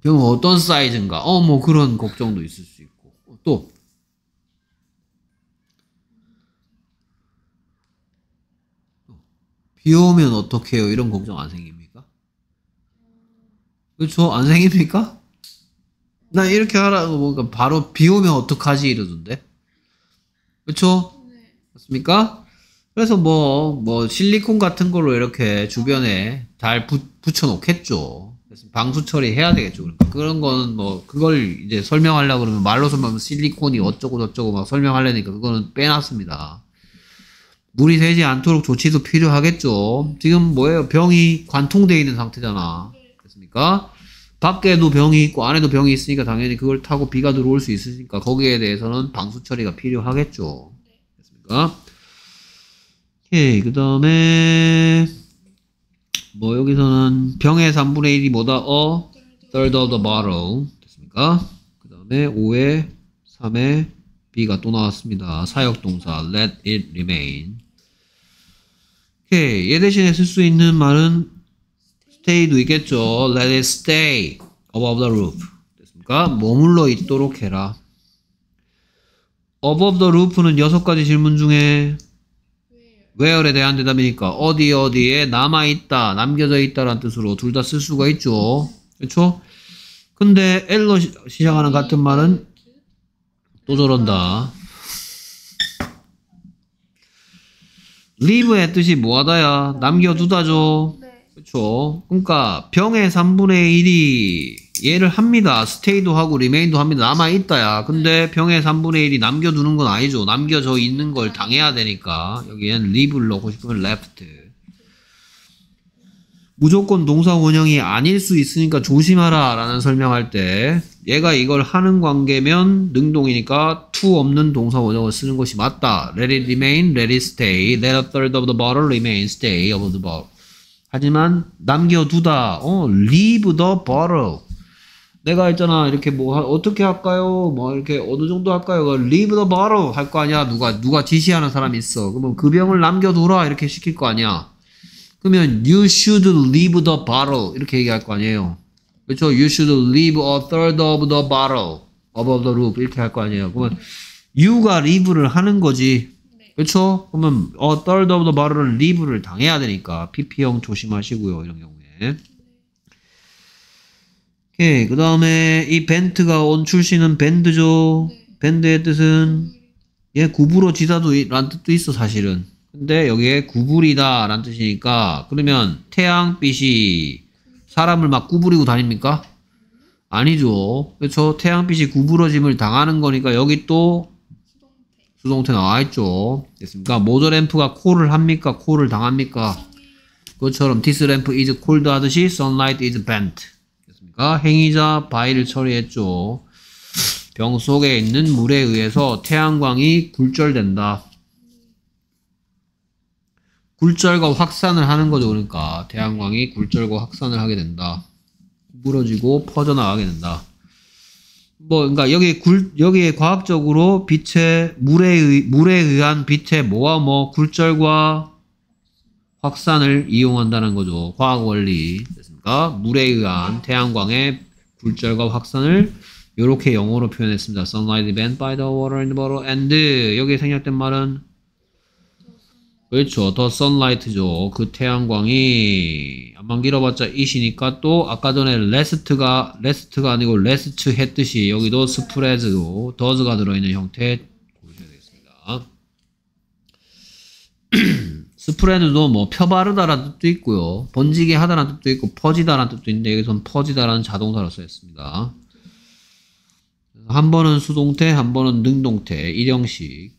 병 어떤 사이즈인가? 어, 뭐 그런 걱정도 있을 수 있고. 또, 비 오면 어떡해요? 이런 걱정 안 생깁니까? 그렇죠? 안 생깁니까? 나 이렇게 하라고 보니까 바로 비 오면 어떡하지? 이러던데. 그렇죠? 네. 맞습니까? 그래서 뭐, 뭐, 실리콘 같은 걸로 이렇게 주변에 잘 부, 붙여놓겠죠. 그래서 방수 처리해야 되겠죠. 그러니까 그런 거는 뭐, 그걸 이제 설명하려고 그러면 말로 설명하면 실리콘이 어쩌고 저쩌고 막 설명하려니까 그거는 빼놨습니다. 물이 새지 않도록 조치도 필요하겠죠. 지금 뭐예요? 병이 관통되어 있는 상태잖아. 됐습니까? 밖에도 병이 있고 안에도 병이 있으니까 당연히 그걸 타고 비가 들어올 수 있으니까 거기에 대해서는 방수 처리가 필요하겠죠. 됐습니까? 오케이, 그 다음에, 뭐, 여기서는 병의 3분의 1이 뭐다? 어? third of the bottle. 됐습니까? 그 다음에 5에 3에 B가 또 나왔습니다. 사역동사, let it remain. 오케이, 얘 대신에 쓸 수 있는 말은 stay도 있겠죠. let it stay above the roof. 됐습니까? 머물러 있도록 해라. above the roof는 여섯 가지 질문 중에 where에 대한 대답이니까 어디 어디에 남아 있다, 남겨져 있다라는 뜻으로 둘 다 쓸 수가 있죠. 그렇죠? 근데 L로 시- 시작하는 같은 말은 또 저런다. Leave의 뜻이 뭐하다야? 남겨두다죠. 네. 그렇죠. 그러니까 병의 3분의 1이 얘를 합니다. 스테이도 하고 리메인도 합니다. 남아 있다야. 근데 병의 3분의 1이 남겨두는 건 아니죠. 남겨져 있는 걸 당해야 되니까 여기엔 leave를 넣고 싶으면 left. 무조건 동사 원형이 아닐 수 있으니까 조심하라 라는 설명할 때 얘가 이걸 하는 관계면 능동이니까 to 없는 동사 원형을 쓰는 것이 맞다. let it remain, let it stay, let a third of the bottle remain, stay of the bottle. 하지만 남겨두다. 어, leave the bottle. 내가 했잖아. 이렇게 뭐 하- 어떻게 할까요? 뭐 이렇게 어느 정도 할까요? 그 leave the bottle 할 거 아니야. 누가 누가 지시하는 사람이 있어. 그러면 그 병을 남겨두라 이렇게 시킬 거 아니야. 그러면 you should leave the bottle 이렇게 얘기할 거 아니에요. 그렇죠? You should leave a third of the bottle above the roof 이렇게 할 거 아니에요. 그러면 you가 leave를 하는 거지. 그렇죠? 그러면 a third of the bottle은 leave를 당해야 되니까 PP형 조심하시고요. 이런 경우에. 오케이. 그 다음에 이 벤트가 온 출시는 밴드죠. 밴드의 뜻은 얘 구부러지다도 이- 란 뜻도 있어 사실은. 근데 여기에 구부리다 라는 뜻이니까 그러면 태양빛이 사람을 막 구부리고 다닙니까? 아니죠. 그렇죠. 태양빛이 구부러짐을 당하는 거니까 여기 또 수동태 나와 있죠. 됐습니까? 모더램프가 콜을 합니까? 콜을 당합니까? 그것처럼 lamp is cold 하듯이 sunlight is bent. 됐습니까? 행위자 바위를 처리했죠. 병 속에 있는 물에 의해서 태양광이 굴절된다. 굴절과 확산을 하는 거죠. 그러니까 태양광이 굴절과 확산을 하게 된다. 부러지고 퍼져나가게 된다. 뭐 그러니까 여기 굴 여기에 과학적으로 빛의 물에 의, 물에 의한 빛의 뭐와 뭐 굴절과 확산을 이용한다는 거죠. 과학 원리 됐습니까? 물에 의한 태양광의 굴절과 확산을 이렇게 영어로 표현했습니다. Sunlight bent by the water in the bottle and 여기에 생략된 말은 그렇죠. the sunlight죠. 그 태양광이 암만 길어봤자 it이니까 또 아까 전에 rest가 rest가 아니고 rest 했듯이 여기도 spread로 does가 들어있는 형태 보셔야 되겠습니다. spread도 뭐 펴바르다라는 뜻도 있고요. 번지게 하다라는 뜻도 있고 퍼지다라는 뜻도 있는데 여기서는 퍼지다라는 자동사로 쓰였습니다. 한 번은 수동태, 한 번은 능동태, 일형식.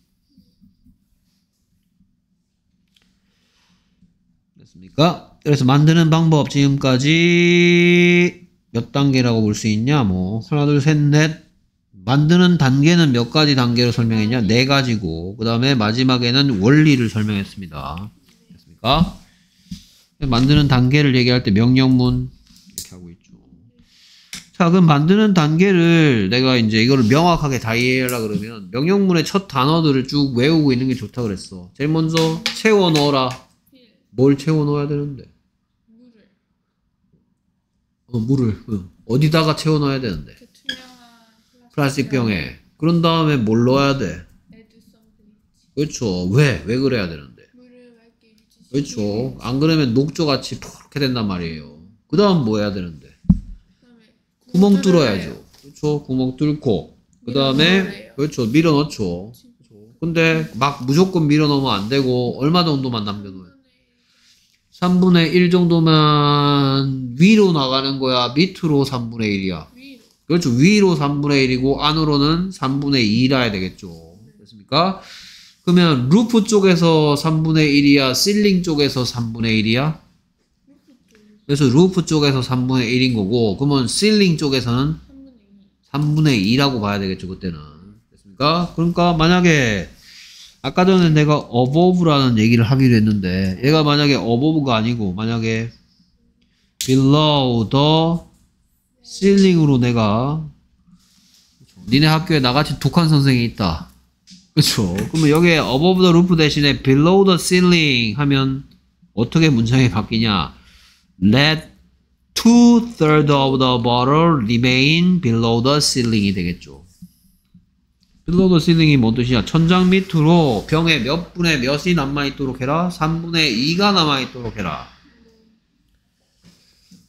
됐습니까? 그래서 만드는 방법 지금까지 몇 단계라고 볼 수 있냐? 뭐 하나 둘 셋 넷 만드는 단계는 몇 가지 단계로 설명했냐? 네 가지고 그 다음에 마지막에는 원리를 설명했습니다. 됐습니까? 만드는 단계를 얘기할 때 명령문 이렇게 하고 있죠. 자, 그럼 만드는 단계를 내가 이제 이거를 명확하게 다 이해하려 그러면 명령문의 첫 단어들을 쭉 외우고 있는 게 좋다 그랬어. 제일 먼저 채워 넣어라. 필뭘 채워 넣어야 되는데? 물을 어, 물을 응. 어디다가 채워 넣어야 되는데? 그 투명한 플라스틱 병에. 그런 다음에 뭘 넣어야 돼? 그렇죠. 왜? 왜 그래야 되는데? 그렇죠. 안 그러면 녹조같이 포렇게 된단 말이에요. 그 다음 뭐 해야 되는데? 구멍 뚫어야 뚫어야죠. 그렇죠. 구멍 뚫고 그 다음에 그렇죠. 밀어 넣죠. 근데 막 무조건 밀어 넣으면 안 되고 얼마 정도만 남겨놓아요? 3분의 1 정도만 위로 나가는 거야. 밑으로 3분의 1이야. 위로 그렇죠. 위로 3분의 1이고 안으로는 3분의 2라 해야 되겠죠. 됐습니까? 그러면 roof 쪽에서 3분의 1이야. ceiling 쪽에서 3분의 1이야. 그래서 roof 쪽에서 3분의 1인 거고 그러면 ceiling 쪽에서는 3분의 2 3분의 2라고 봐야 되겠죠. 그때는. 됐습니까? 그러니까 만약에 아까 전에 내가 above라는 얘기를 하기로 했는데 얘가 만약에 above가 아니고 만약에 below the ceiling으로 내가 니네 학교에 나같이 독한 선생이 있다. 그렇죠. 그러면 여기에 above the roof 대신에 below the ceiling 하면 어떻게 문장이 바뀌냐? Let two third of the bottle remain below the ceiling이 되겠죠. Below the ceiling이 뭔 뜻이냐? 천장 밑으로 병에 몇 분의 몇이 남아있도록 해라? 3분의 2가 남아있도록 해라.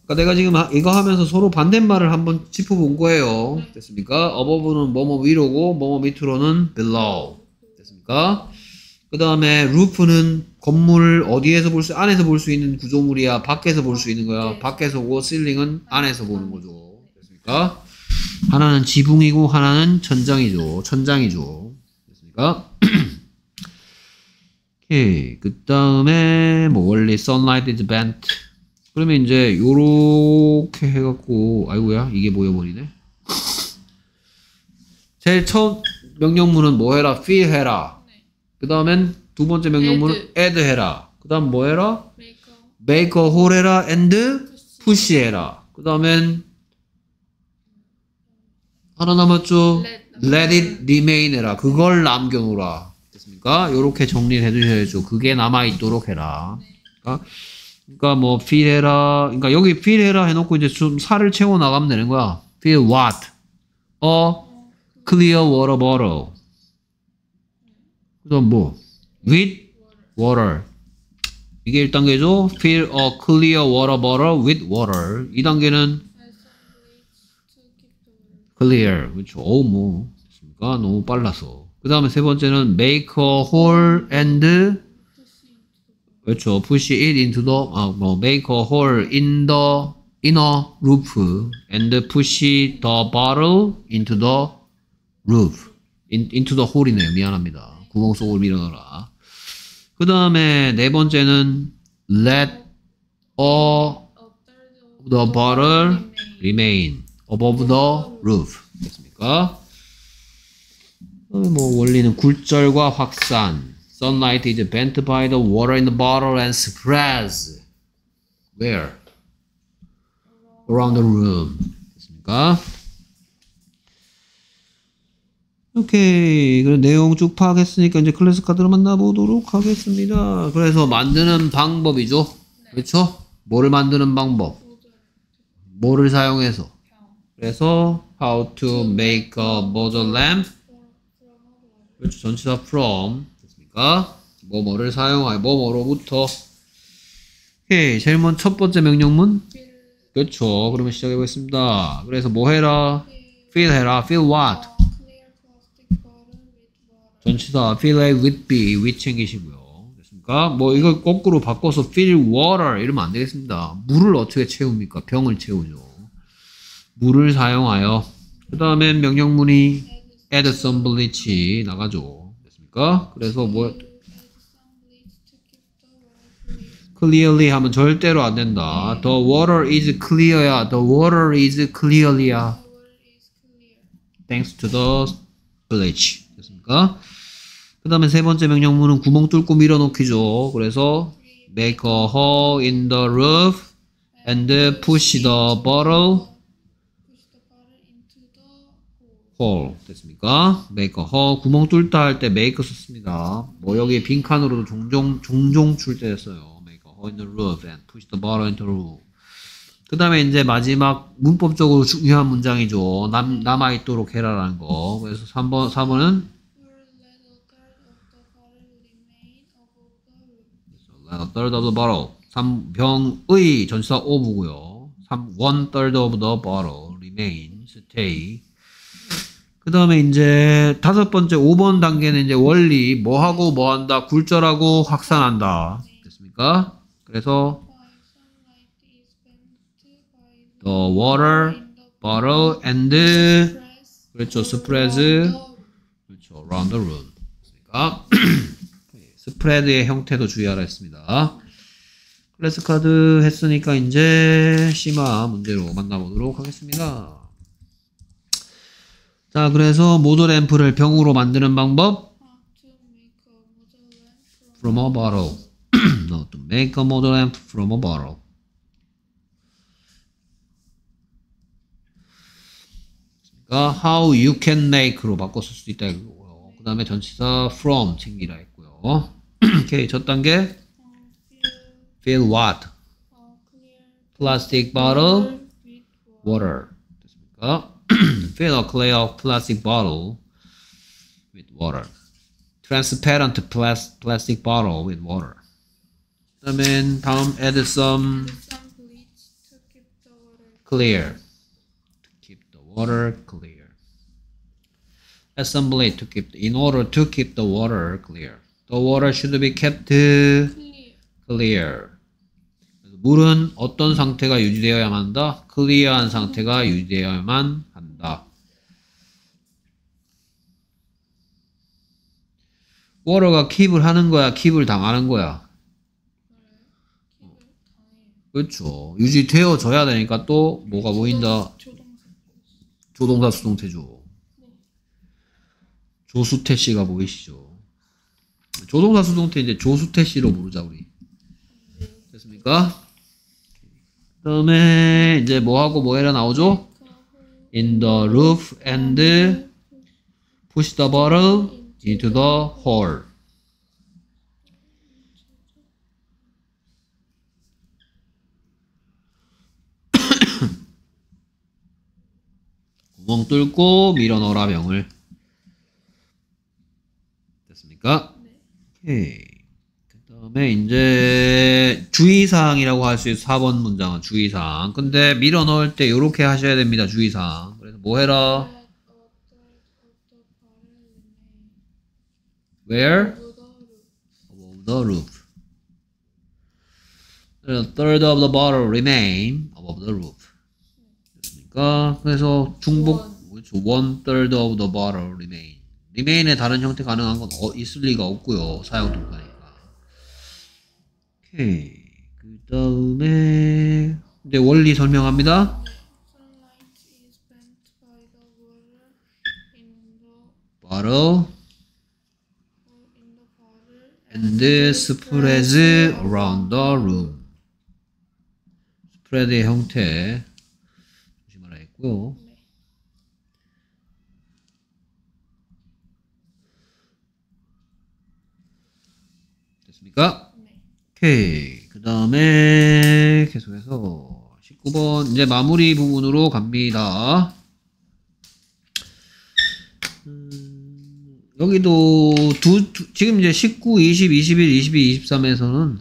그러니까 내가 지금 하- 이거 하면서 서로 반대말을 한번 짚어본 거예요. 됐습니까? above는 뭐뭐 위로고 뭐뭐 밑으로는 below. 됐습니까? 그 다음에 roof는 건물 어디에서 볼 수, 안에서 볼 수 있는 구조물이야? 밖에서 볼 수 있는 거야? 네. 밖에서 보고 ceiling은 안에서 보는 거죠. 됐습니까? 하나는 지붕이고 하나는 천장이죠. 천장이죠. 됐습니까? *clears throat* 오케이. 그 다음에 뭐 원리 sunlight is bent. 그러면 이제 요렇게 해갖고 아이고야 이게 모여버리네. *laughs* 제일 처음 명령문은 뭐 해라? feel 해라. 네 그 다음엔 두 번째 명령문은 add 해라. 그 다음 뭐 해라? 메이커 make a hole 해라 and push 해라. 그 다음엔 하나 남았죠? Let- let it remain 해라. 그걸 남겨놓으라. 됐습니까? 요렇게 정리를 해주셔야죠. 그게 남아있도록 해라. 그러니까, 그러니까 뭐 feel 해라. 그러니까 여기 feel 해라 해놓고 이제 좀 살을 채워 나가면 되는 거야. feel what? a clear water bottle. 그 다음 뭐? with water. 이게 1단계죠. fill a clear water bottle with water. 2단계는 clear. 그렇죠. 어우, 뭐. 됐습니까? 너무 빨라서. 그 다음에 세 번째는 make a hole and 그렇죠. push it into the, 아, 뭐, make a hole in the inner roof and push the bottle into the roof. In, into the hole이네요. 미안합니다. 구멍 속으로 밀어넣어라. 그 다음에 네 번째는 let a the bottle remain above the roof. 됐습니까? 어, 뭐 원리는 굴절과 확산. Sunlight is bent by the water in the bottle and spreads. Where? Around the room. 됐습니까? 오케이. 그럼 내용 쭉 파악했으니까 이제 클래스 카드로 만나보도록 하겠습니다. 그래서 만드는 방법이죠. 그렇죠? 뭐를 만드는 방법? 뭐를 사용해서? 그래서 how to make a model lamp 그렇죠. 전치사 from 됐습니까? 뭐뭐를 사용하여 뭐뭐로부터 오케이. 제일 먼저 첫 번째 명령문 그렇죠. 그러면 시작해 보겠습니다. 그래서 뭐 해라? fill 해라. fill what? 전치사 fill A with B with 챙기시고요. 됐습니까? 뭐 이거 거꾸로 바꿔서 fill water 이러면 안 되겠습니다. 물을 어떻게 채웁니까? 병을 채우죠. 물을 사용하여 그 다음에 명령문이 add some bleach 나가죠. 됐습니까? 그래서 뭐 clearly 하면 절대로 안 된다. The water is clear야. The water is clearly야. thanks to the village. 됐습니까? 그 다음에 세 번째 명령문은 구멍 뚫고 밀어넣기죠. 그래서 make a hole in the roof and push the bottle push the bottle into the hole. 됐습니까? a hole. 구멍 뚫다 할 때 make 썼습니다. 뭐 여기 빈칸으로도 종종, 종종 출제했어요. a hole in the roof and push the bottle into the roof. 그 다음에 이제 마지막 문법적으로 중요한 문장이죠. 남, 남아있도록 해라라는 거. 그래서 3번, 4번은 Or let a third of the bottle remain above the roof. a third of the bottle. 3 병의 전치사 of고요. 3 one third of the bottle remain stay. 그 다음에 이제 다섯 번째 5번 단계는 이제 원리 뭐 하고 뭐 한다 굴절하고 확산한다 됐습니까? 그래서 the water bottle and 그렇죠 the 그렇죠 around the room 됐습니까? *clears throat* 스프레드의 형태도 주의하라 했습니다. 클래스 카드 했으니까 이제 심화 문제로 만나보도록 하겠습니다. 자, 그래서 모델 앰프를 병으로 만드는 방법 from a bottle. no, to make a model amp from a bottle. 그러니까 how you can make로 바꿔 쓸수 있다 이거고요. 그 다음에 전치사 from 챙기라 했고요. 오케이, 첫 단계 uh, fill what? plastic bottle water. 됐습니까? fill a clear plastic bottle with water. transparent plas- plastic bottle with water. 그다음에 다음 add some Some bleach to keep the water clear. To keep the water clear. Add some bleach to keep in order to keep the water clear. The water should be kept clear. clear. 그래서 물은 어떤 상태가 유지되어야만 한다? 클리어한 상태가 유지되어야만 워러가 킵을 하는 거야, 킵을 당하는 거야. 그렇죠. 유지되어져야 되니까 또 뭐가 보인다? 조동사. 수동태죠. 조수태 씨가 보이시죠? 조동사 수동태 이제 조수태 씨로 부르자 우리. 됐습니까? 그다음에 이제 뭐 하고 뭐 해라 나오죠? In the roof and push the bottle into the hole. *coughs* 구멍 뚫고 밀어 넣어라 병을. 됐습니까? 오케이. 그 다음에 이제 주의사항이라고 할 수 있어. 4번 문장은 주의사항. 근데 밀어 넣을 때 이렇게 하셔야 됩니다. 주의사항. 그래서 뭐 해라? Let a third of the bottle remain Where? Above the roof. A third of the bottle remain above the roof. 됐습니까? 그래서 중복, 그렇죠. one third of the bottle remain. remain의 다른 형태 가능한 건 어, 있을 리가 없고요. 사용 동사니까. 오케이. 그 다음에 이제 원리 설명합니다. Sunlight is bent by the water in the bottle in the bottle and spreads around the room. 스프레드의 형태 조심하라 했고요. 됐습니까? 네. 오케이. 그 다음에 계속해서 19번 이제 마무리 부분으로 갑니다. 여기도 두, 두- 지금 이제 19, 20, 21, 22, 23에서는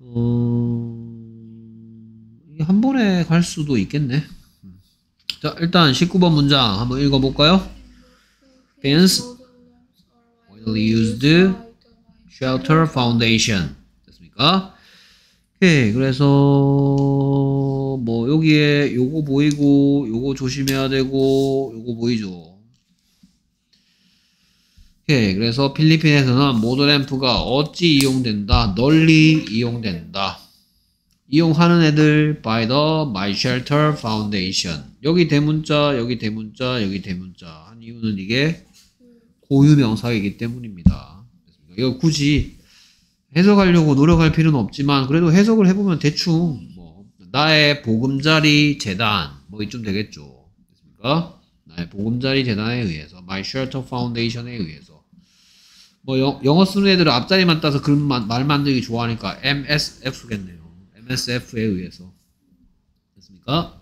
어, 한 번에 갈 수도 있겠네. 음. 자, 일단 19번 문장 한번 읽어 볼까요? Hence, widely used shelter foundation 됐습니까? 오케이 그래서 뭐 여기에 요거 보이고 요거 조심해야 되고 요거 보이죠 오케이 그래서 필리핀에서는 모더램프가 어찌 이용된다 널리 이용된다 이용하는 애들 by the My Shelter Foundation. 여기 대문자, 여기 대문자, 여기 대문자. 한 이유는 이게 고유 명사이기 때문입니다. 이거 굳이 해석하려고 노력할 필요는 없지만 그래도 해석을 해보면 대충 뭐 나의 보금자리 재단 뭐 이쯤 되겠죠. 나의 보금자리 재단에 의해서 My Shelter Foundation에 의해서 뭐 영, 영어 쓰는 애들은 앞자리만 따서 그런 말, 말 만들기 좋아하니까 MSF겠네요. MSF에 의해서 됐습니까?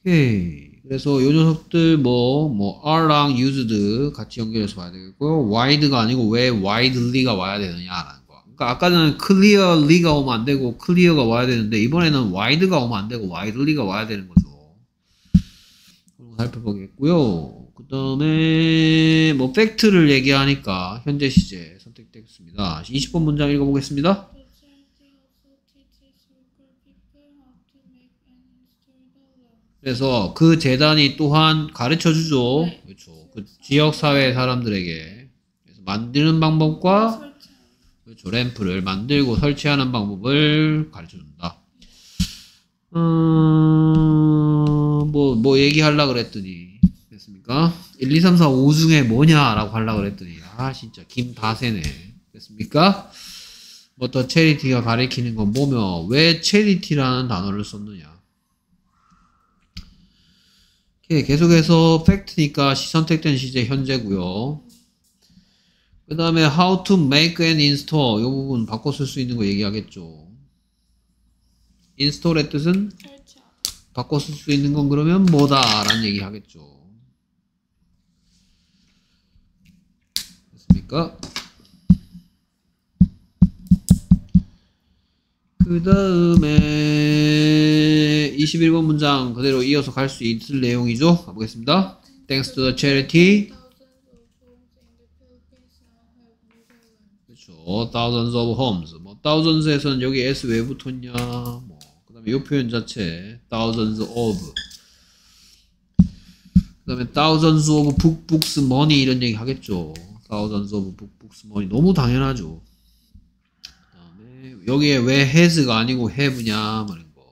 오케이. 그래서 요 녀석들 뭐, 뭐, R랑 used 같이 연결해서 봐야 되겠고요. wide가 아니고 왜 widely가 와야 되느냐라는 거. 그러니까 아까는 clearly가 오면 안 되고 clear가 와야 되는데 이번에는 wide가 오면 안 되고 widely가 와야 되는 거죠. 살펴보겠고요. 그 다음에 뭐 팩트를 얘기하니까 현재 시제 선택됐습니다. 20번 문장 읽어보겠습니다. 그래서 그 재단이 또한 가르쳐 주죠. 네. 그렇죠. 그 지역 사회 사람들에게 그래서 만드는 방법과 그렇죠. 램프를 만들고 설치하는 방법을 가르쳐 준다. 음, 뭐, 뭐 얘기하려 그랬더니, 됐습니까? 1, 2, 3, 4, 5 중에 뭐냐라고 하려 그랬더니, 아, 진짜 김다세네. 됐습니까? 뭐 더 체리티가 가리키는 건 뭐며, 왜 체리티라는 단어를 썼느냐. 오케이, 계속해서 팩트니까 시- 선택된 시제 현재고요. 그 다음에 how to make and install 이 부분 바꿔 쓸 수 있는 거 얘기하겠죠. install의 뜻은 설치하다. 바꿔 쓸 수 있는 건 그러면 뭐다 라는 얘기 하겠죠. 됐습니까? 그 다음에 21번 문장 그대로 이어서 갈 수 있을 내용이죠. 가보겠습니다. Thanks to the charity 그렇죠. thousands of homes. 뭐 thousands에서는 여기 s 왜 붙었냐? 뭐 그 다음에 이 표현 자체 thousands of. 그 다음에 thousands of book books money 이런 얘기 하겠죠. Thousands of book books money 너무 당연하죠. 그다음에 여기에 왜 has가 아니고 have냐 말인 거.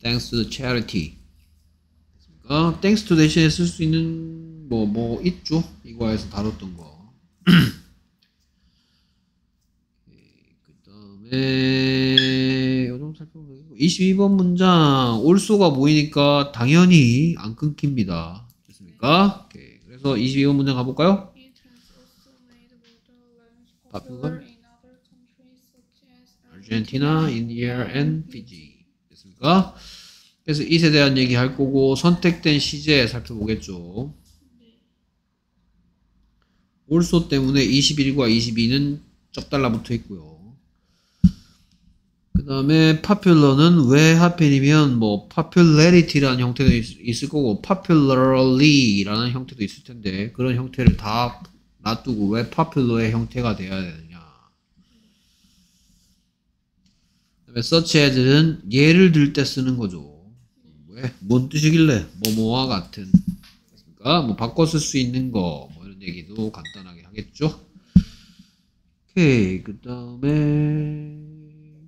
Thanks to the charity. 됐습니까? Thanks to 대신에 쓸 수 있는 뭐뭐 있죠. 이과에서 다뤘던 거. 그 다음에 요정 살펴보고 22번 문장 also가 보이니까 당연히 안 끊깁니다. 됐습니까? 오케이. 그래서 22번 문장 가볼까요? As Argentina, India, and Fiji. 됐습니까? 그래서 이에 대한 얘기 할 거고 선택된 시제 살펴보겠죠. 올소 때문에 21과 22는 쩍 달라 붙어 있고요. 그 다음에 popular는 왜 하필이면 뭐 popularity라는 형태도 있, 있을 거고 popularly라는 형태도 있을 텐데 그런 형태를 다 놔두고 왜 popular의 형태가 돼야 되느냐. 그다음에 such as는 예를 들 때 쓰는 거죠. 왜? 뭔 뜻이길래? 뭐뭐와 같은. 그러니까 뭐 바꿔 쓸 수 있는 거, 뭐 이런 얘기도 간단하게 하겠죠. 오케이. 그 다음에,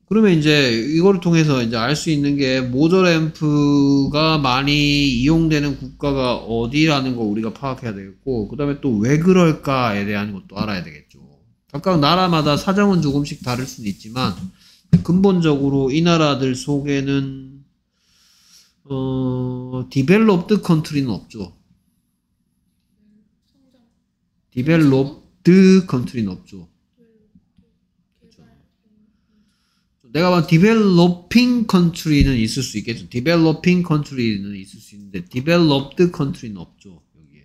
그러면 이제 이거를 통해서 이제 알 수 있는 게 모더램프가 많이 이용되는 국가가 어디라는 거 우리가 파악해야 되겠고, 그 다음에 또 왜 그럴까에 대한 것도 알아야 되겠죠. 각각 나라마다 사정은 조금씩 다를 수는 있지만, 근본적으로 이 나라들 속에는 어, developed country는 없죠. developed country는 없죠. 개발, 내가 봐 developing country는 있을 수 있겠죠. developing country는 있을 수 있는데 developed country는 없죠. 여기에.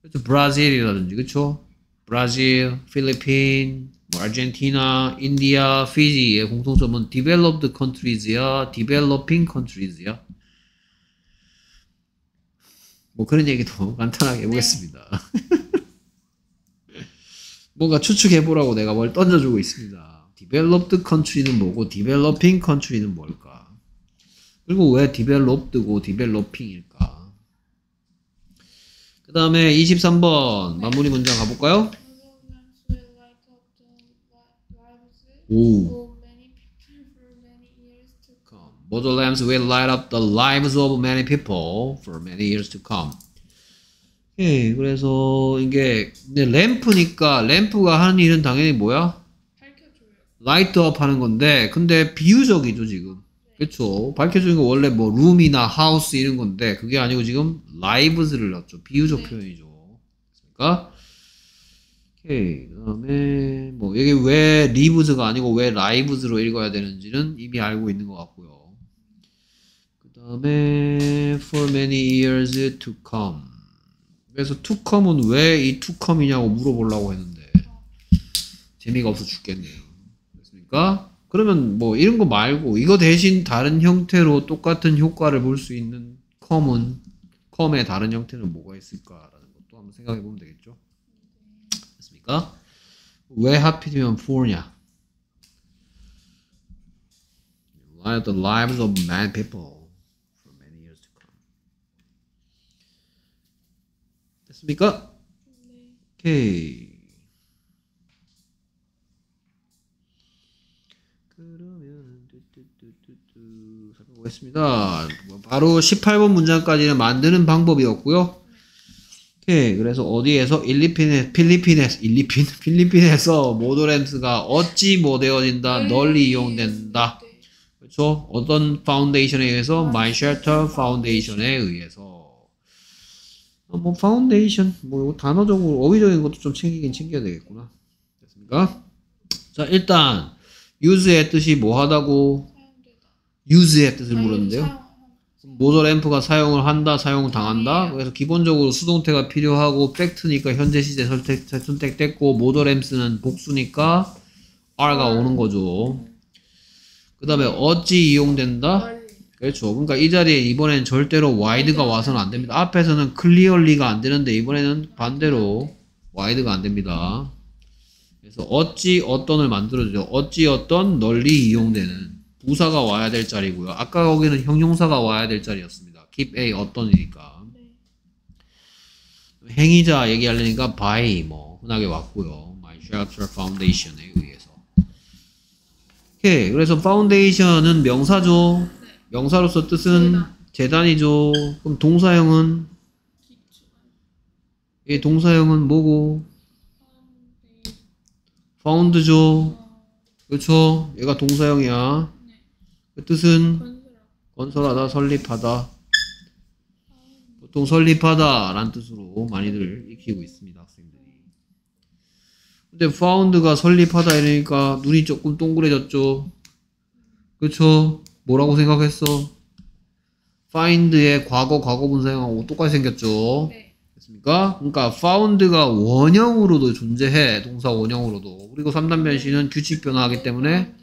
그렇죠. 브라질이라든지 그렇죠. 브라질, 필리핀, 뭐 아르헨티나, 인디아, 피지의 공통점은 developed countries야, developing countries야. 뭐 그런 얘기도 *laughs* 간단하게 해보겠습니다. *laughs* 뭔가 추측해보라고 내가 뭘 던져주고 있습니다. Developed country는 뭐고 developing country는 뭘까? 그리고 왜 developed고 developing일까? 그 다음에 23번 마무리 문장 가볼까요? 오. Moser lamps will light up the lives of many people for many years to come. 예, 그래서 이게 램프니까 램프가 하는 일은 당연히 뭐야? light up 하는 건데 근데 비유적이죠 지금. 그렇죠 밝혀주는 거 원래 뭐 room이나 house 이런 건데 그게 아니고 지금 lives를 넣었죠. 비유적 네. 표현이죠. 그러니까? 오케이. 그다음에 뭐 여기 왜 lives가 아니고 왜 lives로 읽어야 되는지는 이미 알고 있는 것 같고요. 그다음에 for many years to come. 그래서 to come은 왜 이 to come이냐고 물어보려고 했는데 재미가 없어 죽겠네요. 됐습니까? 그러면 뭐 이런 거 말고 이거 대신 다른 형태로 똑같은 효과를 볼 수 있는 컴은 컴의 다른 형태는 뭐가 있을까라는 것도 한번 생각해 보면 되겠죠. 됐습니까? 왜 하필이면 for냐? Light the lives of many people for many years to come. 됐습니까? 오케이. 그러면 뚜뚜뚜뚜뚜 살펴 보겠습니다. 뭐 바로 18번 문장까지는 만드는 방법이었고요. 오케이. 그래서 어디에서 일리핀에 *laughs* 필리핀에서 일리핀 필리핀에서 모도렌스가 어찌 모되어진다 널리 이용된다. 네. 그렇죠? 어떤 foundation에 의해서 My Shelter Foundation에 의해서 어, 뭐 파운데이션 뭐 단어적으로 어휘적인 것도 좀 챙기긴 챙겨야 되겠구나. 됐습니까? 자 일단 use의 뜻이 뭐 하다고. Use의 뜻을 아니, 물었는데요. Moser lamp가 사용을 한다, 사용 당한다. 그래서 기본적으로 수동태가 필요하고 팩트니까 현재 시제 선택 선택됐고 Moser lamps는 복수니까 R가 오는 거죠. 그 다음에 어찌 이용된다? 그렇죠. 그러니까 이 자리에 이번엔 절대로 wide가 와서는 안 됩니다. 앞에서는 clearly가 안 되는데 이번에는 반대로 wide가 안 됩니다. 그래서 어찌 어떤을 만들어주죠. 어찌 어떤 널리 이용되는 부사가 와야 될 자리고요. 아까 거기는 형용사가 와야 될 자리였습니다. keep a 어떤이니까. 네. 행위자 얘기하려니까 by 뭐 흔하게 왔고요. My Shelter Foundation에 의해서. 오케이. 그래서 foundation은 명사죠. 명사로서 뜻은 재단. 재단이죠. 그럼 동사형은. 이 동사형은 뭐고? 네. found죠. 어, 그렇죠. 얘가 동사형이야. 네. 그 뜻은 건설하다. 건설하다, 설립하다. 보통 설립하다라는 뜻으로 많이들 익히고 있습니다, 학생들이. 근데 found가 설립하다 이러니까 눈이 조금 동그래졌죠. 그쵸? 뭐라고 생각했어? find의 과거, 과거 분사형하고 똑같이 생겼죠. 네. 됐습니까? 그러니까 found가 원형으로도 존재해. 동사 원형으로도. 그리고 3단 변신은 규칙 변화하기 때문에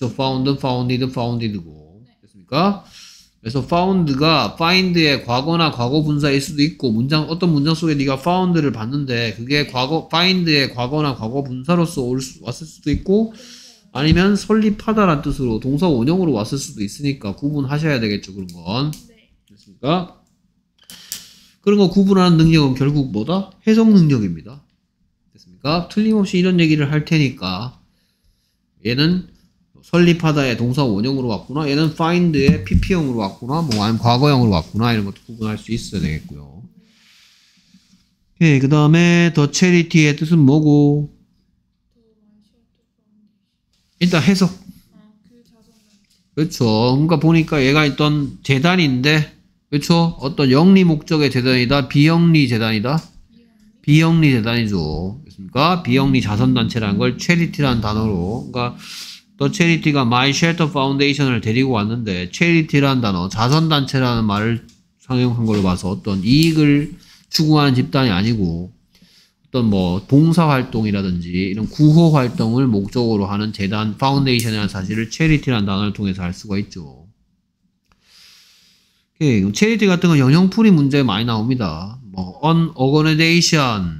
그렇죠. found, founded, founded고. 됐습니까? 그래서 found가 find의 과거나 과거 분사일 수도 있고 문장 어떤 문장 속에 네가 found를 봤는데 그게 과거 find의 과거나 과거 분사로서 올 수, 왔을 수도 있고 아니면 설립하다라는 뜻으로 동사 원형으로 왔을 수도 있으니까 구분하셔야 되겠죠 그런 건 네. 됐습니까? 그런 거 구분하는 능력은 결국 뭐다? 해석 능력입니다. 됐습니까? 틀림없이 이런 얘기를 할 테니까 얘는 설립하다의 동사 원형으로 왔구나. 얘는 find의 pp형으로 왔구나. 뭐 아니면 과거형으로 왔구나. 이런 것도 구분할 수 있어야 되겠고요. 오케이. 그 다음에 더 charity의 뜻은 뭐고? 일단 해석. 그렇죠. 그러니까 보니까 얘가 있던 재단인데, 그렇죠. 어떤 영리 목적의 재단이다, 비영리 재단이다. 비영리 재단이죠. 그렇습니까? 비영리 자선단체라는 걸 charity라는 단어로, 그러니까 더 charity가 My Shelter Foundation을 데리고 왔는데 charity라는 단어, 자선단체라는 말을 사용한 걸로 봐서 어떤 이익을 추구하는 집단이 아니고 어떤 뭐 봉사활동이라든지 이런 구호 활동을 목적으로 하는 재단 foundation이라는 사실을 charity라는 단어를 통해서 알 수가 있죠. 그럼 charity 같은 건 영영풀이 문제 많이 나옵니다. 뭐 an organization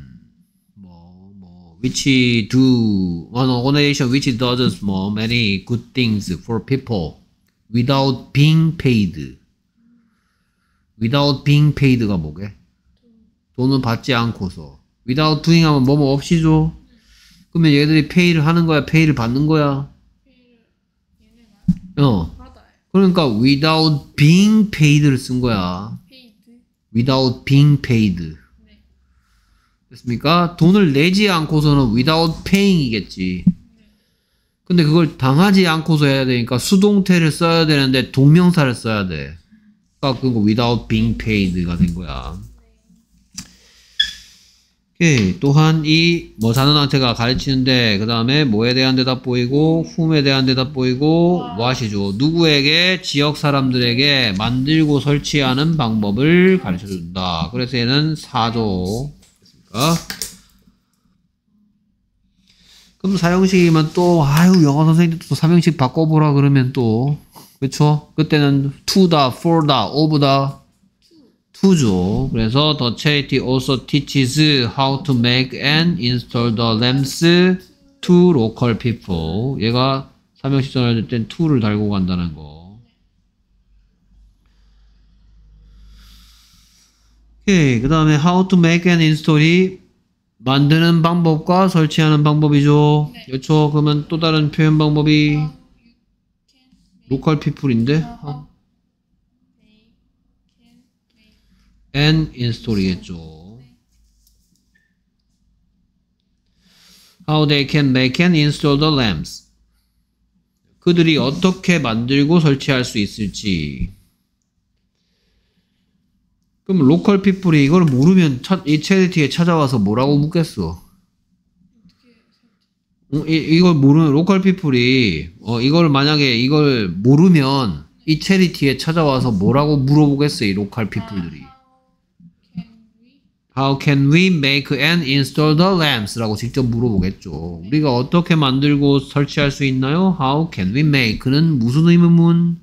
which do an organization which does 뭐 many good things for people without being paid. without being paid가 뭐게? 돈은 받지 않고서 without doing 하면 뭐뭐 없이죠. 그러면 얘들이 페이를 하는 거야? 페이를 받는 거야? 어. 그러니까 without being paid를 쓴 거야. without being paid. 네. 됐습니까? 돈을 내지 않고서는 without paying이겠지. 근데 그걸 당하지 않고서 해야 되니까 수동태를 써야 되는데 동명사를 써야 돼. 그러니까 그거 without being paid가 된 거야. 오케이. 또한 이뭐 자는항체가 가르치는데 그 다음에 뭐에 대한 대답 보이고 whom에 대한 대답 보이고 what이죠. 누구에게 지역 사람들에게 만들고 설치하는 방법을 가르쳐 준다. 그래서 얘는 사조. 됐습니까? 그럼 사형식이면 또 아유 영어 선생님도 또 삼형식 바꿔보라 그러면 또 그쵸? 그때는 to다, for다, of다 to죠. 그래서 the charity also teaches how to make and install the lamps to local people. 얘가 삼형식 전할 땐 to를 달고 간다는 거. 오케이. 그 다음에 how to make and install이 만드는 방법과 설치하는 방법이죠. 네. 그렇죠. 그러면 또 다른 표현 방법이 피플인데 how they can make and install이겠죠. How they can make and install the lamps. 그들이 어떻게 만들고 설치할 수 있을지. 그럼 로컬 피플이 이걸 모르면 차- 이 체리티에 찾아와서 뭐라고 묻겠어? 어, 이, 이걸 모르는 local people이 어 이걸 만약에 이걸 모르면 이 charity에 찾아와서 뭐라고 물어보겠어 이 local people들이 How can we make and install the lamps? 라고 직접 물어보겠죠 우리가 어떻게 만들고 설치할 수 있나요? How can we make는 무슨 의문문?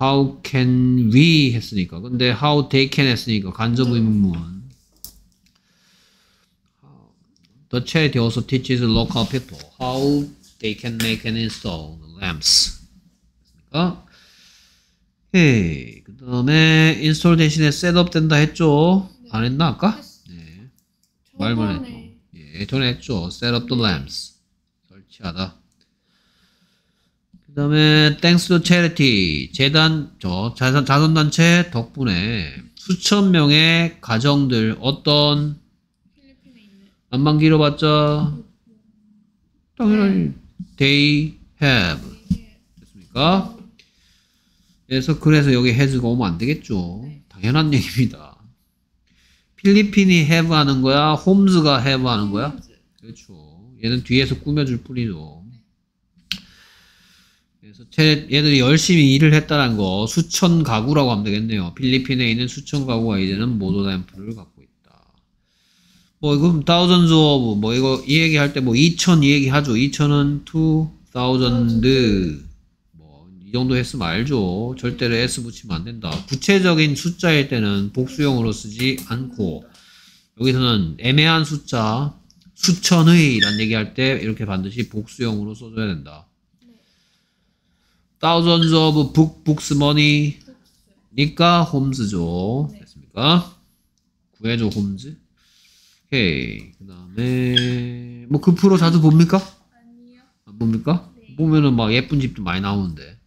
How can we 했으니까 근데 how they can 했으니까 간접 의문문 The charity also teaches local people how they can make and install the lamps. 오케이. 그 다음에 install 대신에 set 된다 했죠? 안 했나 아까? 네. 말만 했죠. 예, 전에 했죠. set up the lamps. 설치하다. 그 다음에 thanks to charity. 재단, 저 자선, 자선단체 덕분에 수천 명의 가정들 어떤 안만 길어봤자 당연히 they have 됐습니까? 그래서 그래서 여기 has가 오면 안 되겠죠. 당연한 얘기입니다. 필리핀이 have 하는 거야, 홈즈가 have 하는 거야? 그렇죠. 얘는 뒤에서 꾸며줄 뿐이죠. 얘들이 열심히 일을 했다는 거 수천 가구라고 하면 되겠네요. 필리핀에 있는 수천 가구가 이제는 모더램프를 갖고 있다. 뭐 이거 thousands of 뭐 이거 이 얘기 할 때 뭐 2천 이 얘기 하죠. 2천은 two thousand 뭐이 정도 했으면 알죠. 절대로 s 붙이면 안 된다. 구체적인 숫자일 때는 복수형으로 쓰지 않고 여기서는 애매한 숫자 수천의 란 얘기할 때 이렇게 반드시 복수형으로 써줘야 된다. Thousands of book, books money 니까 홈즈죠. 됐습니까? 구해줘 홈즈. 오케이. 그 다음에 뭐 그 프로 자주 봅니까? 아니요 안 봅니까? 보면은 막 예쁜 집도 많이 나오는데. 네,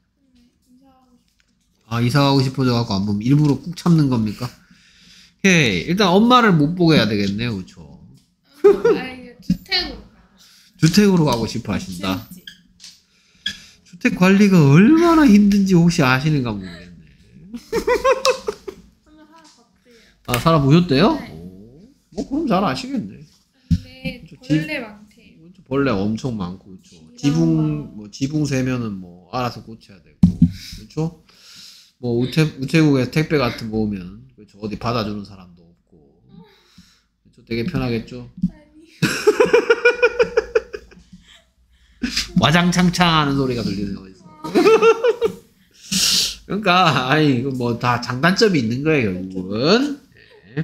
아 이사 가고 싶어져 갖고 안 보면 일부러 꾹 참는 겁니까? 오케이. 일단 엄마를 못 보게 해야 되겠네요. 그쵸? 싶어요 아 이게 주택으로 가고 싶어요 주택으로 가고 싶어 하신다. 주택 관리가 얼마나 힘든지 혹시 아시는가 모르겠네. 아 살아보셨대요? 네. 오, 뭐 그럼 잘 아시겠네. 근데 저 집- 벌레 많대요 벌레 엄청 많고 그렇죠. 지붕. 뭐 지붕 세면은 뭐 알아서 고쳐야 되고 그렇죠. 뭐 우체 우체국에 택배 같은 거 오면 그렇죠. 어디 받아주는 사람도 없고 그렇죠. 되게 편하겠죠. 아니 *laughs* 와장창창 하는 소리가 들리는 거죠. *laughs* 그러니까 아니 이거 뭐 다 장단점이 있는 거예요 결국은. 네.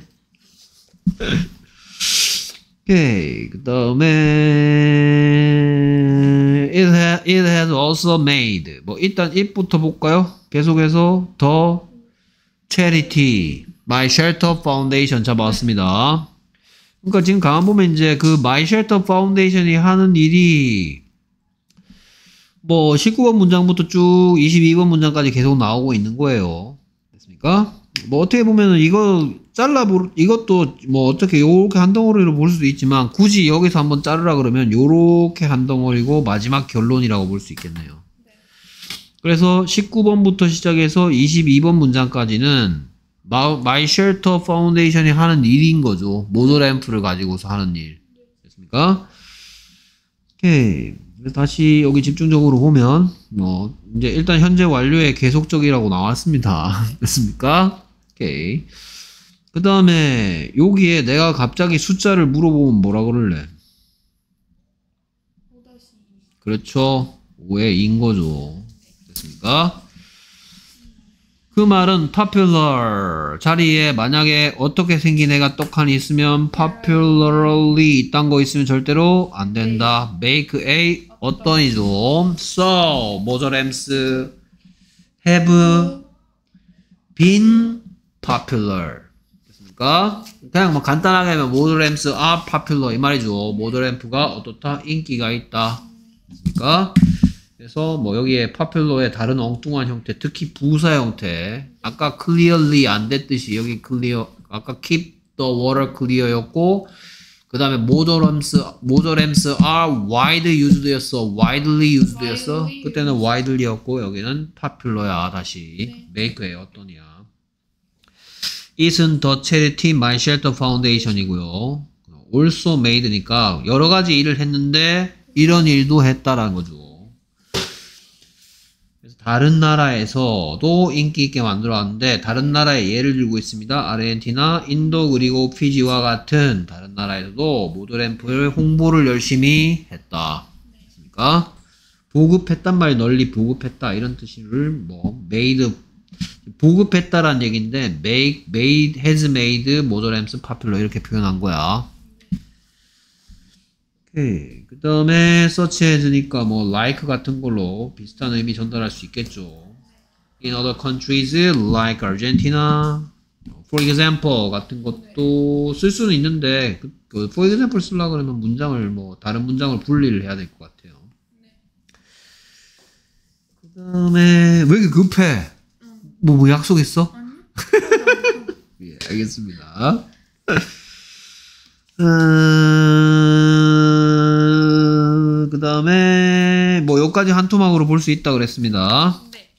오케이 그 다음에 it, ha, it has also made 뭐 일단 it부터 볼까요? 계속해서 the charity my shelter foundation 잡아왔습니다. 그러니까 지금 가만 보면 이제 그 My Shelter Foundation이 하는 일이 뭐 19번 문장부터 쭉 22번 문장까지 계속 나오고 있는 거예요. 됐습니까? 뭐 어떻게 보면은 이거 잘라 볼 이것도 뭐 어떻게 요렇게 한 덩어리로 볼 수도 있지만 굳이 여기서 한번 자르라 그러면 요렇게 한 덩어리고 마지막 결론이라고 볼 수 있겠네요. 그래서 19번부터 시작해서 22번 문장까지는 마, My Shelter Foundation이 하는 일인 거죠. Moser lamp를 가지고서 하는 일. 됐습니까? 오케이. 다시 여기 집중적으로 보면 뭐 이제 일단 현재 완료의 계속적이라고 나왔습니다. *laughs* 됐습니까? 오케이. 그 다음에 여기에 내가 갑자기 숫자를 물어보면 뭐라 그럴래? 5-2 그렇죠. 5의 2인 거죠. 됐습니까? 그 말은 popular 자리에 만약에 어떻게 생긴 애가 떡하니 있으면 popularly 이딴 거 있으면 절대로 안 된다. make a 어떤 이죠. so 모저램스 have been popular 됐습니까? 그냥 뭐 간단하게 하면 모더램스 are popular 이 말이죠. 모더램프가 어떻다? 인기가 있다. 됐습니까? 그래서 뭐 여기에 popular의 다른 엉뚱한 형태, 특히 부사 형태. 아까 clearly 안 됐듯이 여기 clear, 아까 keep the water clear였고, 그 다음에 모더램스, 모더램스 are wide used였어. widely used였어. Widely 그때는 widely였고, 여기는 popular야, 다시. 네. make의 어떤이야. it은 the charity my shelter foundation이고요. also made니까 여러 가지 일을 했는데 이런 일도 했다라는 거죠. 다른 나라에서도 인기 있게 만들어왔는데 다른 나라의 예를 들고 있습니다. 아르헨티나, 인도 그리고 피지와 같은 다른 나라에서도 모드램프를 홍보를 열심히 했다. 됐습니까? 보급했단 말이 널리 보급했다 이런 뜻을 뭐 made 보급했다라는 얘기인데 make, made, has made, 모더램스 popular 이렇게 표현한 거야. 오케이. 그 다음에 has니까 뭐 like 같은 걸로 비슷한 의미 전달할 수 있겠죠. In other countries like Argentina, for example 같은 것도 쓸 수는 있는데 그, 그 for example 쓰려고 그러면 문장을 뭐 다른 문장을 분리를 해야 될 것 같아요. 그 다음에 왜 이렇게 급해? 뭐, 뭐 약속 있어? *laughs* 예, 알겠습니다. 음, *laughs* 그 다음에, 뭐, 여기까지 한 토막으로 볼 수 있다 그랬습니다. 네.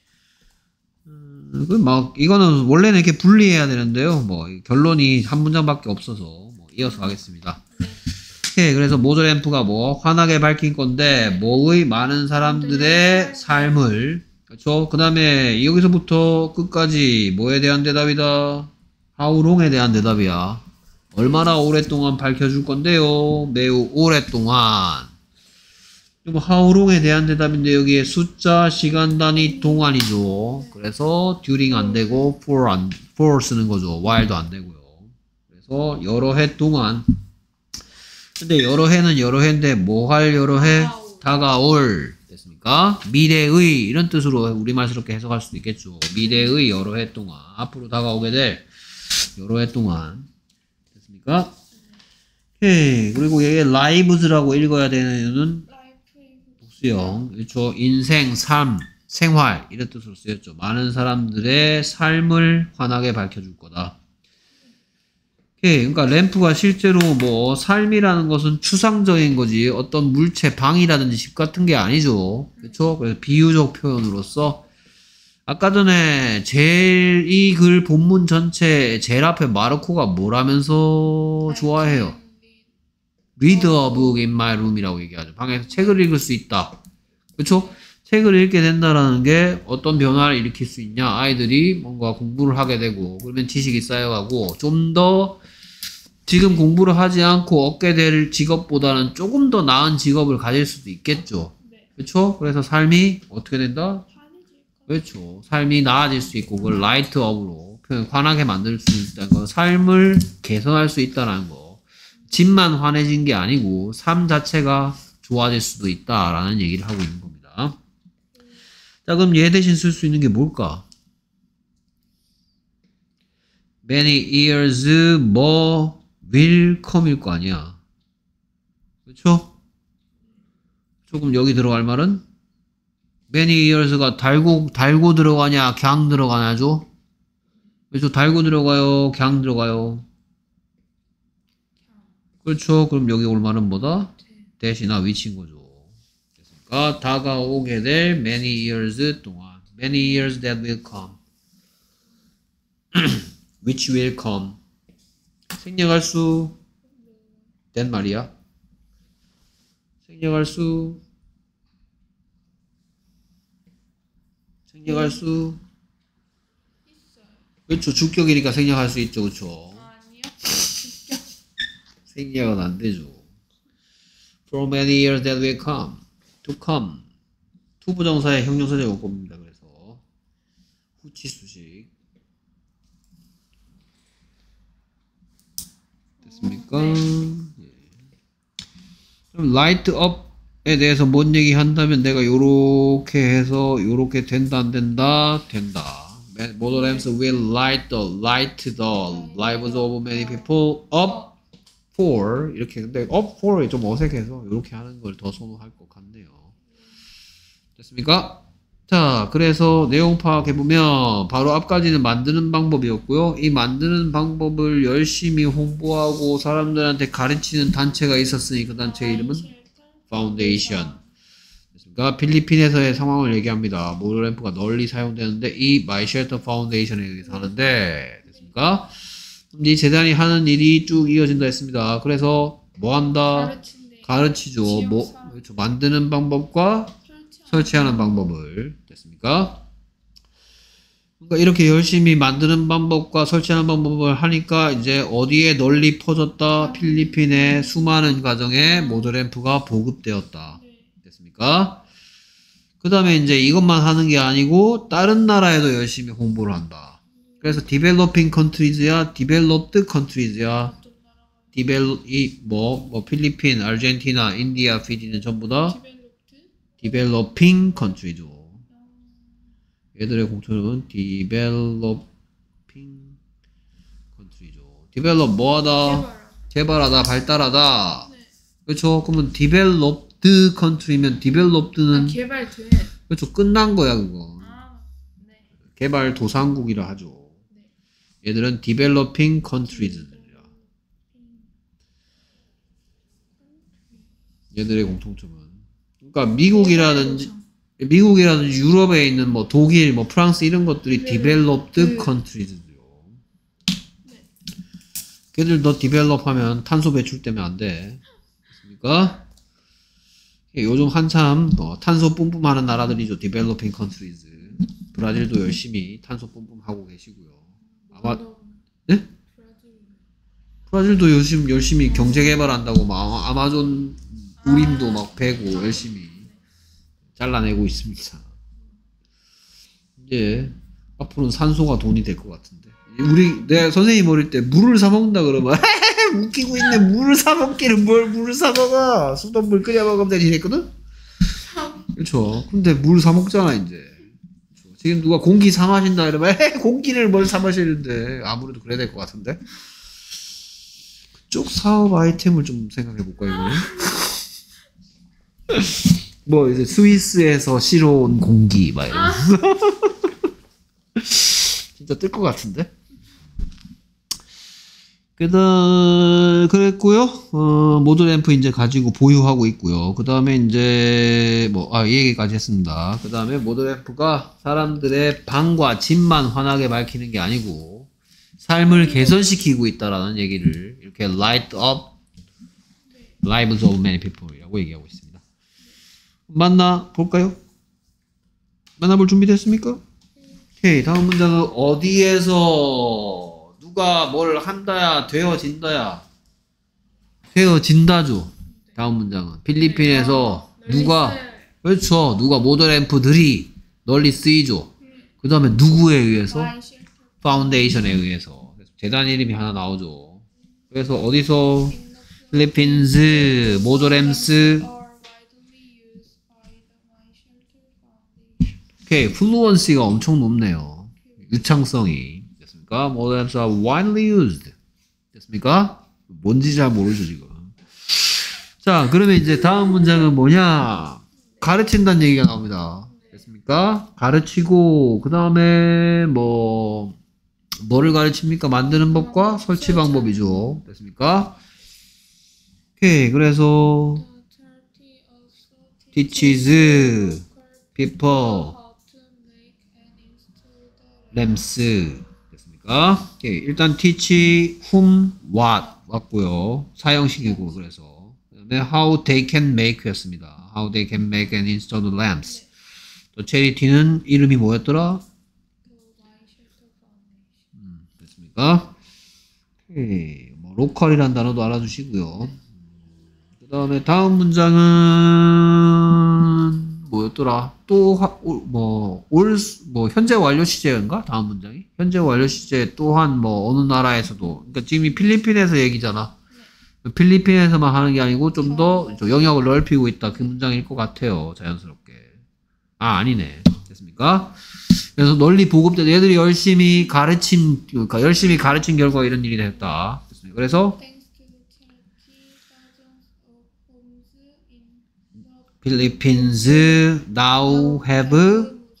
음, 그 막, 이거는 원래는 이렇게 분리해야 되는데요. 뭐, 결론이 한 문장밖에 없어서, 뭐, 이어서 가겠습니다. 오케이, 그래서 모조램프가 뭐, 환하게 밝힌 건데, 뭐의 많은 사람들의 삶을, 그렇죠? 그 다음에 여기서부터 끝까지 뭐에 대한 대답이다? 하우롱에 대한 대답이야. 얼마나 오랫동안 밝혀줄 건데요? 매우 오랫동안. 그리고 하우롱에 대한 대답인데 여기에 숫자, 시간 단위, 동안이죠. 그래서 during 안 되고 for 안 for 쓰는 거죠. while도 안 되고요. 그래서 여러 해 동안. 근데 여러 해는 여러 해인데 뭐 할 여러 해? 다가올. 됐습니까? 미래의 이런 뜻으로 우리말스럽게 해석할 수도 있겠죠. 미래의 여러 해 동안 앞으로 다가오게 될 여러 해 동안 됐습니까? 오케이. 그리고 얘 lives라고 읽어야 되는 이유는 수형 그렇죠. 인생, 삶, 생활 이런 뜻으로 쓰였죠. 많은 사람들의 삶을 환하게 밝혀줄 거다. 오케이. 그러니까 램프가 실제로 뭐 삶이라는 것은 추상적인 거지 어떤 물체, 방이라든지 집 같은 게 아니죠. 그렇죠? 그래서 비유적 표현으로서 아까 전에 제일 이 글 본문 전체 제일 앞에 마르코가 뭐라면서 좋아해요? Read a book in my room이라고 얘기하죠. 방에서 책을 읽을 수 있다. 그렇죠? 책을 읽게 된다라는 게 어떤 변화를 일으킬 수 있냐? 아이들이 뭔가 공부를 하게 되고 그러면 지식이 쌓여가고 좀 더 지금 공부를 하지 않고 얻게 될 직업보다는 조금 더 나은 직업을 가질 수도 있겠죠. 네. 그렇죠? 그래서 삶이 어떻게 된다? 그렇죠. 삶이 나아질 수 있고 그걸 라이트업으로 표현 환하게 만들 수 있다는 거, 삶을 개선할 수 있다는 거. 집만 환해진 게 아니고 삶 자체가 좋아질 수도 있다라는 얘기를 하고 있는 겁니다. 자, 그럼 얘 대신 쓸 수 있는 게 뭘까? many years more will come일 거 아니야. 그렇죠? 조금 여기 들어갈 말은 many years가 달고 달고 들어가냐, 갱 들어가냐죠? 그렇죠? 달고 들어가요, 갱 들어가요. 그렇죠? 그럼 여기 올 말은 뭐다? 대시나 위치인 거죠. 됐습니까? 다가오게 될 many years 동안 many years that will come *clears throat* which will come 생략할 수 된 말이야. 생략할 수 생략할 수. 그렇죠. 주격이니까 생략할 수 있죠. 그렇죠. 생략은 안 되죠. For many years that will come, to come. 투부정사의 형용사적 용법입니다. 그래서 후치수식 됐습니까? 예. 그럼 light up에 대해서 뭔 얘기 한다면 내가 요렇게 해서 요렇게 된다 안 된다 된다. Model lamps will light the light the lives of many people up for 이렇게 근데 up for이 좀 어색해서 이렇게 하는 걸 더 선호할 것 같네요. 됐습니까? 자, 그래서 내용 파악해 보면 바로 앞까지는 만드는 방법이었고요. 이 만드는 방법을 열심히 홍보하고 사람들한테 가르치는 단체가 있었으니 그 단체 이름은 파운데이션. 됐습니까? 필리핀에서의 상황을 얘기합니다. Moser lamp가 널리 사용되는데 이 My Shelter Foundation에 의해서 하는데 됐습니까? 이 재단이 하는 일이 쭉 이어진다 했습니다. 그래서 뭐 한다? 가르치죠. 뭐 지역사. 그렇죠. 만드는 방법과 설치 설치하는 방법을 됐습니까? 그러니까 이렇게 열심히 만드는 방법과 설치하는 방법을 하니까 이제 어디에 널리 퍼졌다 필리핀의 수많은 가정에 Moser lamp가 보급되었다. 네. 됐습니까? 그 다음에 이제 이것만 하는 게 아니고 다른 나라에도 열심히 홍보를 한다. 그래서 developing countries야, developed countries야, 어떤 나라가 디벨 이뭐 뭐 필리핀, 아르헨티나, 인디아, 피지는 전부 다 developing country죠. 얘들의 공통점은 developing country죠. develop 뭐하다? 개발 개발하다, 발달하다. 네. 그렇죠? 그러면 developed country면 아, developed는 개발돼 그렇죠. 끝난 거야 그거. 아 네. 개발 도상국이라 하죠. 네. 얘들은 developing countries. 얘들의 공통점은 그러니까 미국이라든지 미국이라든지 유럽에 있는 뭐 독일, 뭐 프랑스 이런 것들이 네. developed 그- countries죠. 네. 걔들 더 develop하면 탄소 배출 때문에 안 돼. 예, 요즘 한참 뭐 탄소 뿜뿜하는 나라들이죠. developing countries. 브라질도 열심히 탄소 뿜뿜하고 계시고요. 아마 네? 브라질 브라질도 요즘 열심히 경제 개발한다고 막 아마존 우림도 막 베고 열심히 잘라내고 있습니다. 이제 앞으로는 산소가 돈이 될 것 같은데. 우리 내 선생님 어릴 때 물을 사 먹는다 그러면 *laughs* 웃기고 있네 물을 사 먹기는 뭘 물을 사 먹어 수돗물 끓여 먹으면 되지 이랬거든. 그렇죠. 근데 물 사 먹잖아 이제. 지금 누가 공기 사 마신다 이러면 *laughs* 공기를 뭘 사 마시는데 아무래도 그래야 될 것 같은데. 그쪽 사업 아이템을 좀 생각해 볼까요, 이거는? *laughs* 뭐 이제 스위스에서 실어온 공기 막 이러면서 *laughs* 진짜 뜰 것 같은데? 그다 그랬고요. 어, 모드 램프 이제 가지고 보유하고 있고요. 그 다음에 이제 뭐아 이 얘기까지 했습니다. 그 다음에 모드 램프가 사람들의 방과 집만 환하게 밝히는 게 아니고 삶을 개선시키고 있다라는 얘기를 이렇게 light up lives of many people이라고 얘기하고 있습니다. 만나 볼까요? 만나볼 준비 됐습니까? 오케이 다음 문장은 어디에서 누가 뭘 한다야 되어진다야. 되어진다죠. 다음 문장은. 필리핀에서 누가 그렇죠. 누가 Moser lamp들이 널리 쓰이죠. 그 다음에 누구에 의해서? foundation에 의해서. 재단 이름이 하나 나오죠. 그래서 어디서? 필리핀스 모더램스. 오케이. 플루언시가 엄청 높네요. 유창성이 됐습니까? 모더램스 are widely used 됐습니까? 뭔지 잘 모르죠, 지금. 자, 그러면 이제 다음 문장은 뭐냐? 가르친다는 얘기가 나옵니다. 됐습니까? 가르치고, 그 다음에 뭐, 뭐를 가르칩니까? 만드는 법과 설치 방법이죠. 됐습니까? 오케이, 그래서, teaches people 램스 됐습니까? 일단 teach whom what 왔고요. 사형식이고 그래서 그다음에 how they can make였습니다. how they can make and install lamps. 또 charity는 이름이 뭐였더라? Foundation. 됐습니까? 오케이, 뭐 로컬이란 단어도 알아주시고요. 그 다음에 다음 문장은 뭐였더라? 또뭐올 뭐 현재 완료 시제인가? 다음 문장이 현재 완료 시제 또한 뭐 어느 나라에서도 그러니까 지금 이 필리핀에서 얘기잖아. 필리핀에서만 하는 게 아니고 좀 더 영역을 넓히고 있다 그 문장일 것 같아요 자연스럽게. 아 아니네 됐습니까? 그래서 널리 보급돼 얘들이 열심히 가르친 그러니까 열심히 가르친 결과 이런 일이 됐다. 됐습니다. 그래서 Thanks to the charity, thousands of homes in Philippines now have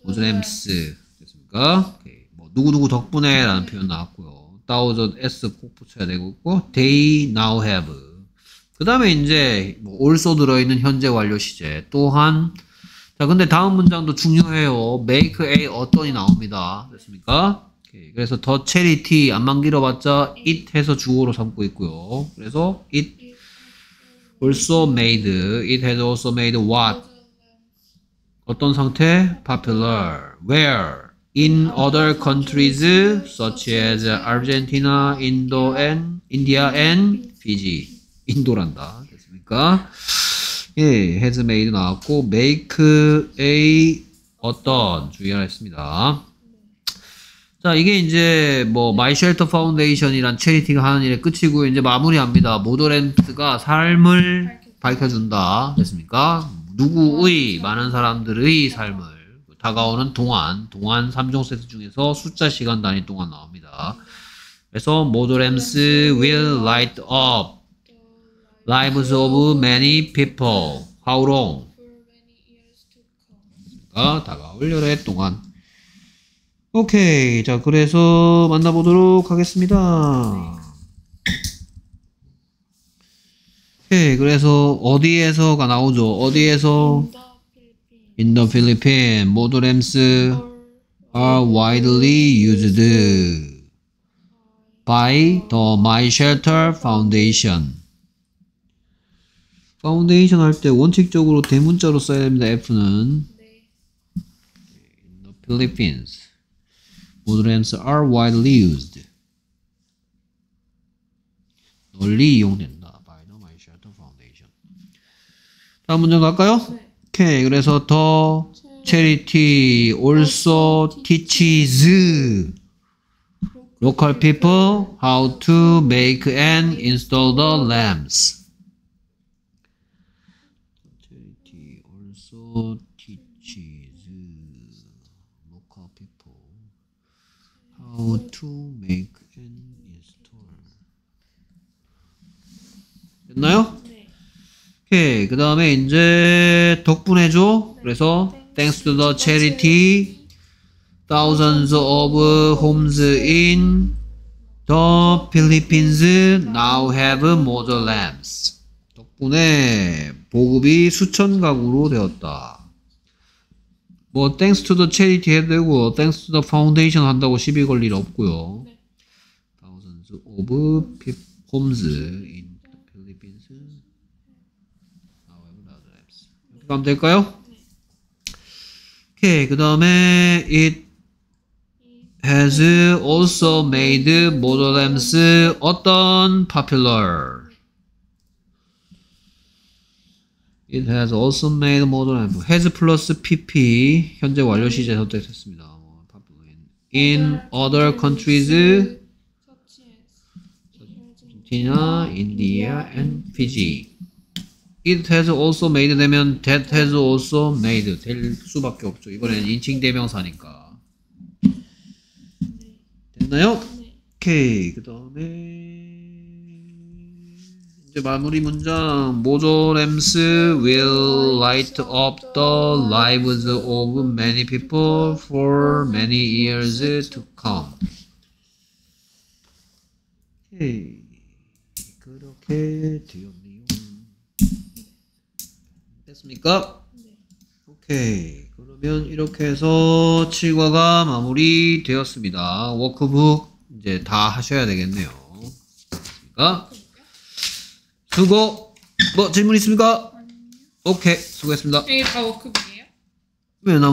Muslims 됐습니까? 오케이. 뭐 누구 누구 덕분에 라는 표현 나왔고요. thousand s 꼭 붙여야 되고 있고 they now have 그 다음에 이제 뭐 also 들어있는 현재 완료 시제 또한 자 근데 다음 문장도 중요해요. make a 어떤이 나옵니다. 됐습니까? 오케이. 그래서 더 charity 안만 길어봤자 it 해서 주어로 삼고 있고요. 그래서 it also made it has also made what 어떤 상태? popular where in other countries such as Argentina, Indo and India and Fiji 인도란다 됐습니까? 예, has made 나왔고 make a 어떤 주의하라 했습니다. 자, 이게 이제 뭐 My Shelter Foundation이란 charity가 하는 일의 끝이고 이제 마무리합니다. 모더랜스가 삶을 밝혀준다. 됐습니까? 누구의 많은 사람들의 삶을 다가오는 동안 동안 3종 세트 중에서 숫자 시간 단위 동안 나옵니다. 그래서 모더램스 will light up lives of many people. How long? 가 다가올 열애 동안. 오케이. 자, 그래서 만나보도록 하겠습니다. 오케이. 그래서 어디에서가 나오죠? 어디에서? In the Philippines, 모더램스 or are widely used by the My Shelter Foundation. 파운데이션 할 때 원칙적으로 대문자로 써야 됩니다. F는 in the Philippines. 모드램스 are widely used. 널리 이용된다. by the My Shelter Foundation. 다음 문장 갈까요? 네. 오케이. 그래서 더 charity also teaches local people how to make and install the lamps. Charity also how to make and install. 됐나요? 네. 오케이. 그 다음에 이제 덕분에죠. 그래서 thanks to the charity, thousands of homes in the Philippines now have model lamps. 덕분에 보급이 수천 가구로 되었다. 뭐 thanks to the charity 해도 되고 thanks to the foundation 한다고 시비 걸 일 없고요. 네. thousands of homes in the Philippines. 이렇게 가면 될까요? 오케이. 그 다음에 it has also made model lamps 어떤 popular. It has also made model lamp. has 플러스 pp 현재 완료 시제 선택했습니다. 뭐, in, other countries Argentina, India, and Fiji. It has also made 되면 that has also made 될 수밖에 없죠. 이번엔 인칭 대명사니까. 됐나요? 네. 오케이. 그 다음에 이제 마무리 문장 모조렘스 will light up the lives of many people for many years to come. 오케이. 그렇게 되었네요. 됐습니까? 오케이. 그러면 이렇게 해서 7과가 마무리되었습니다. 워크북 이제 다 하셔야 되겠네요. 됐습니까? 수고. 뭐 질문 있습니까? 오케이. 수고했습니다. 이게 다 워크북이에요? 왜 나무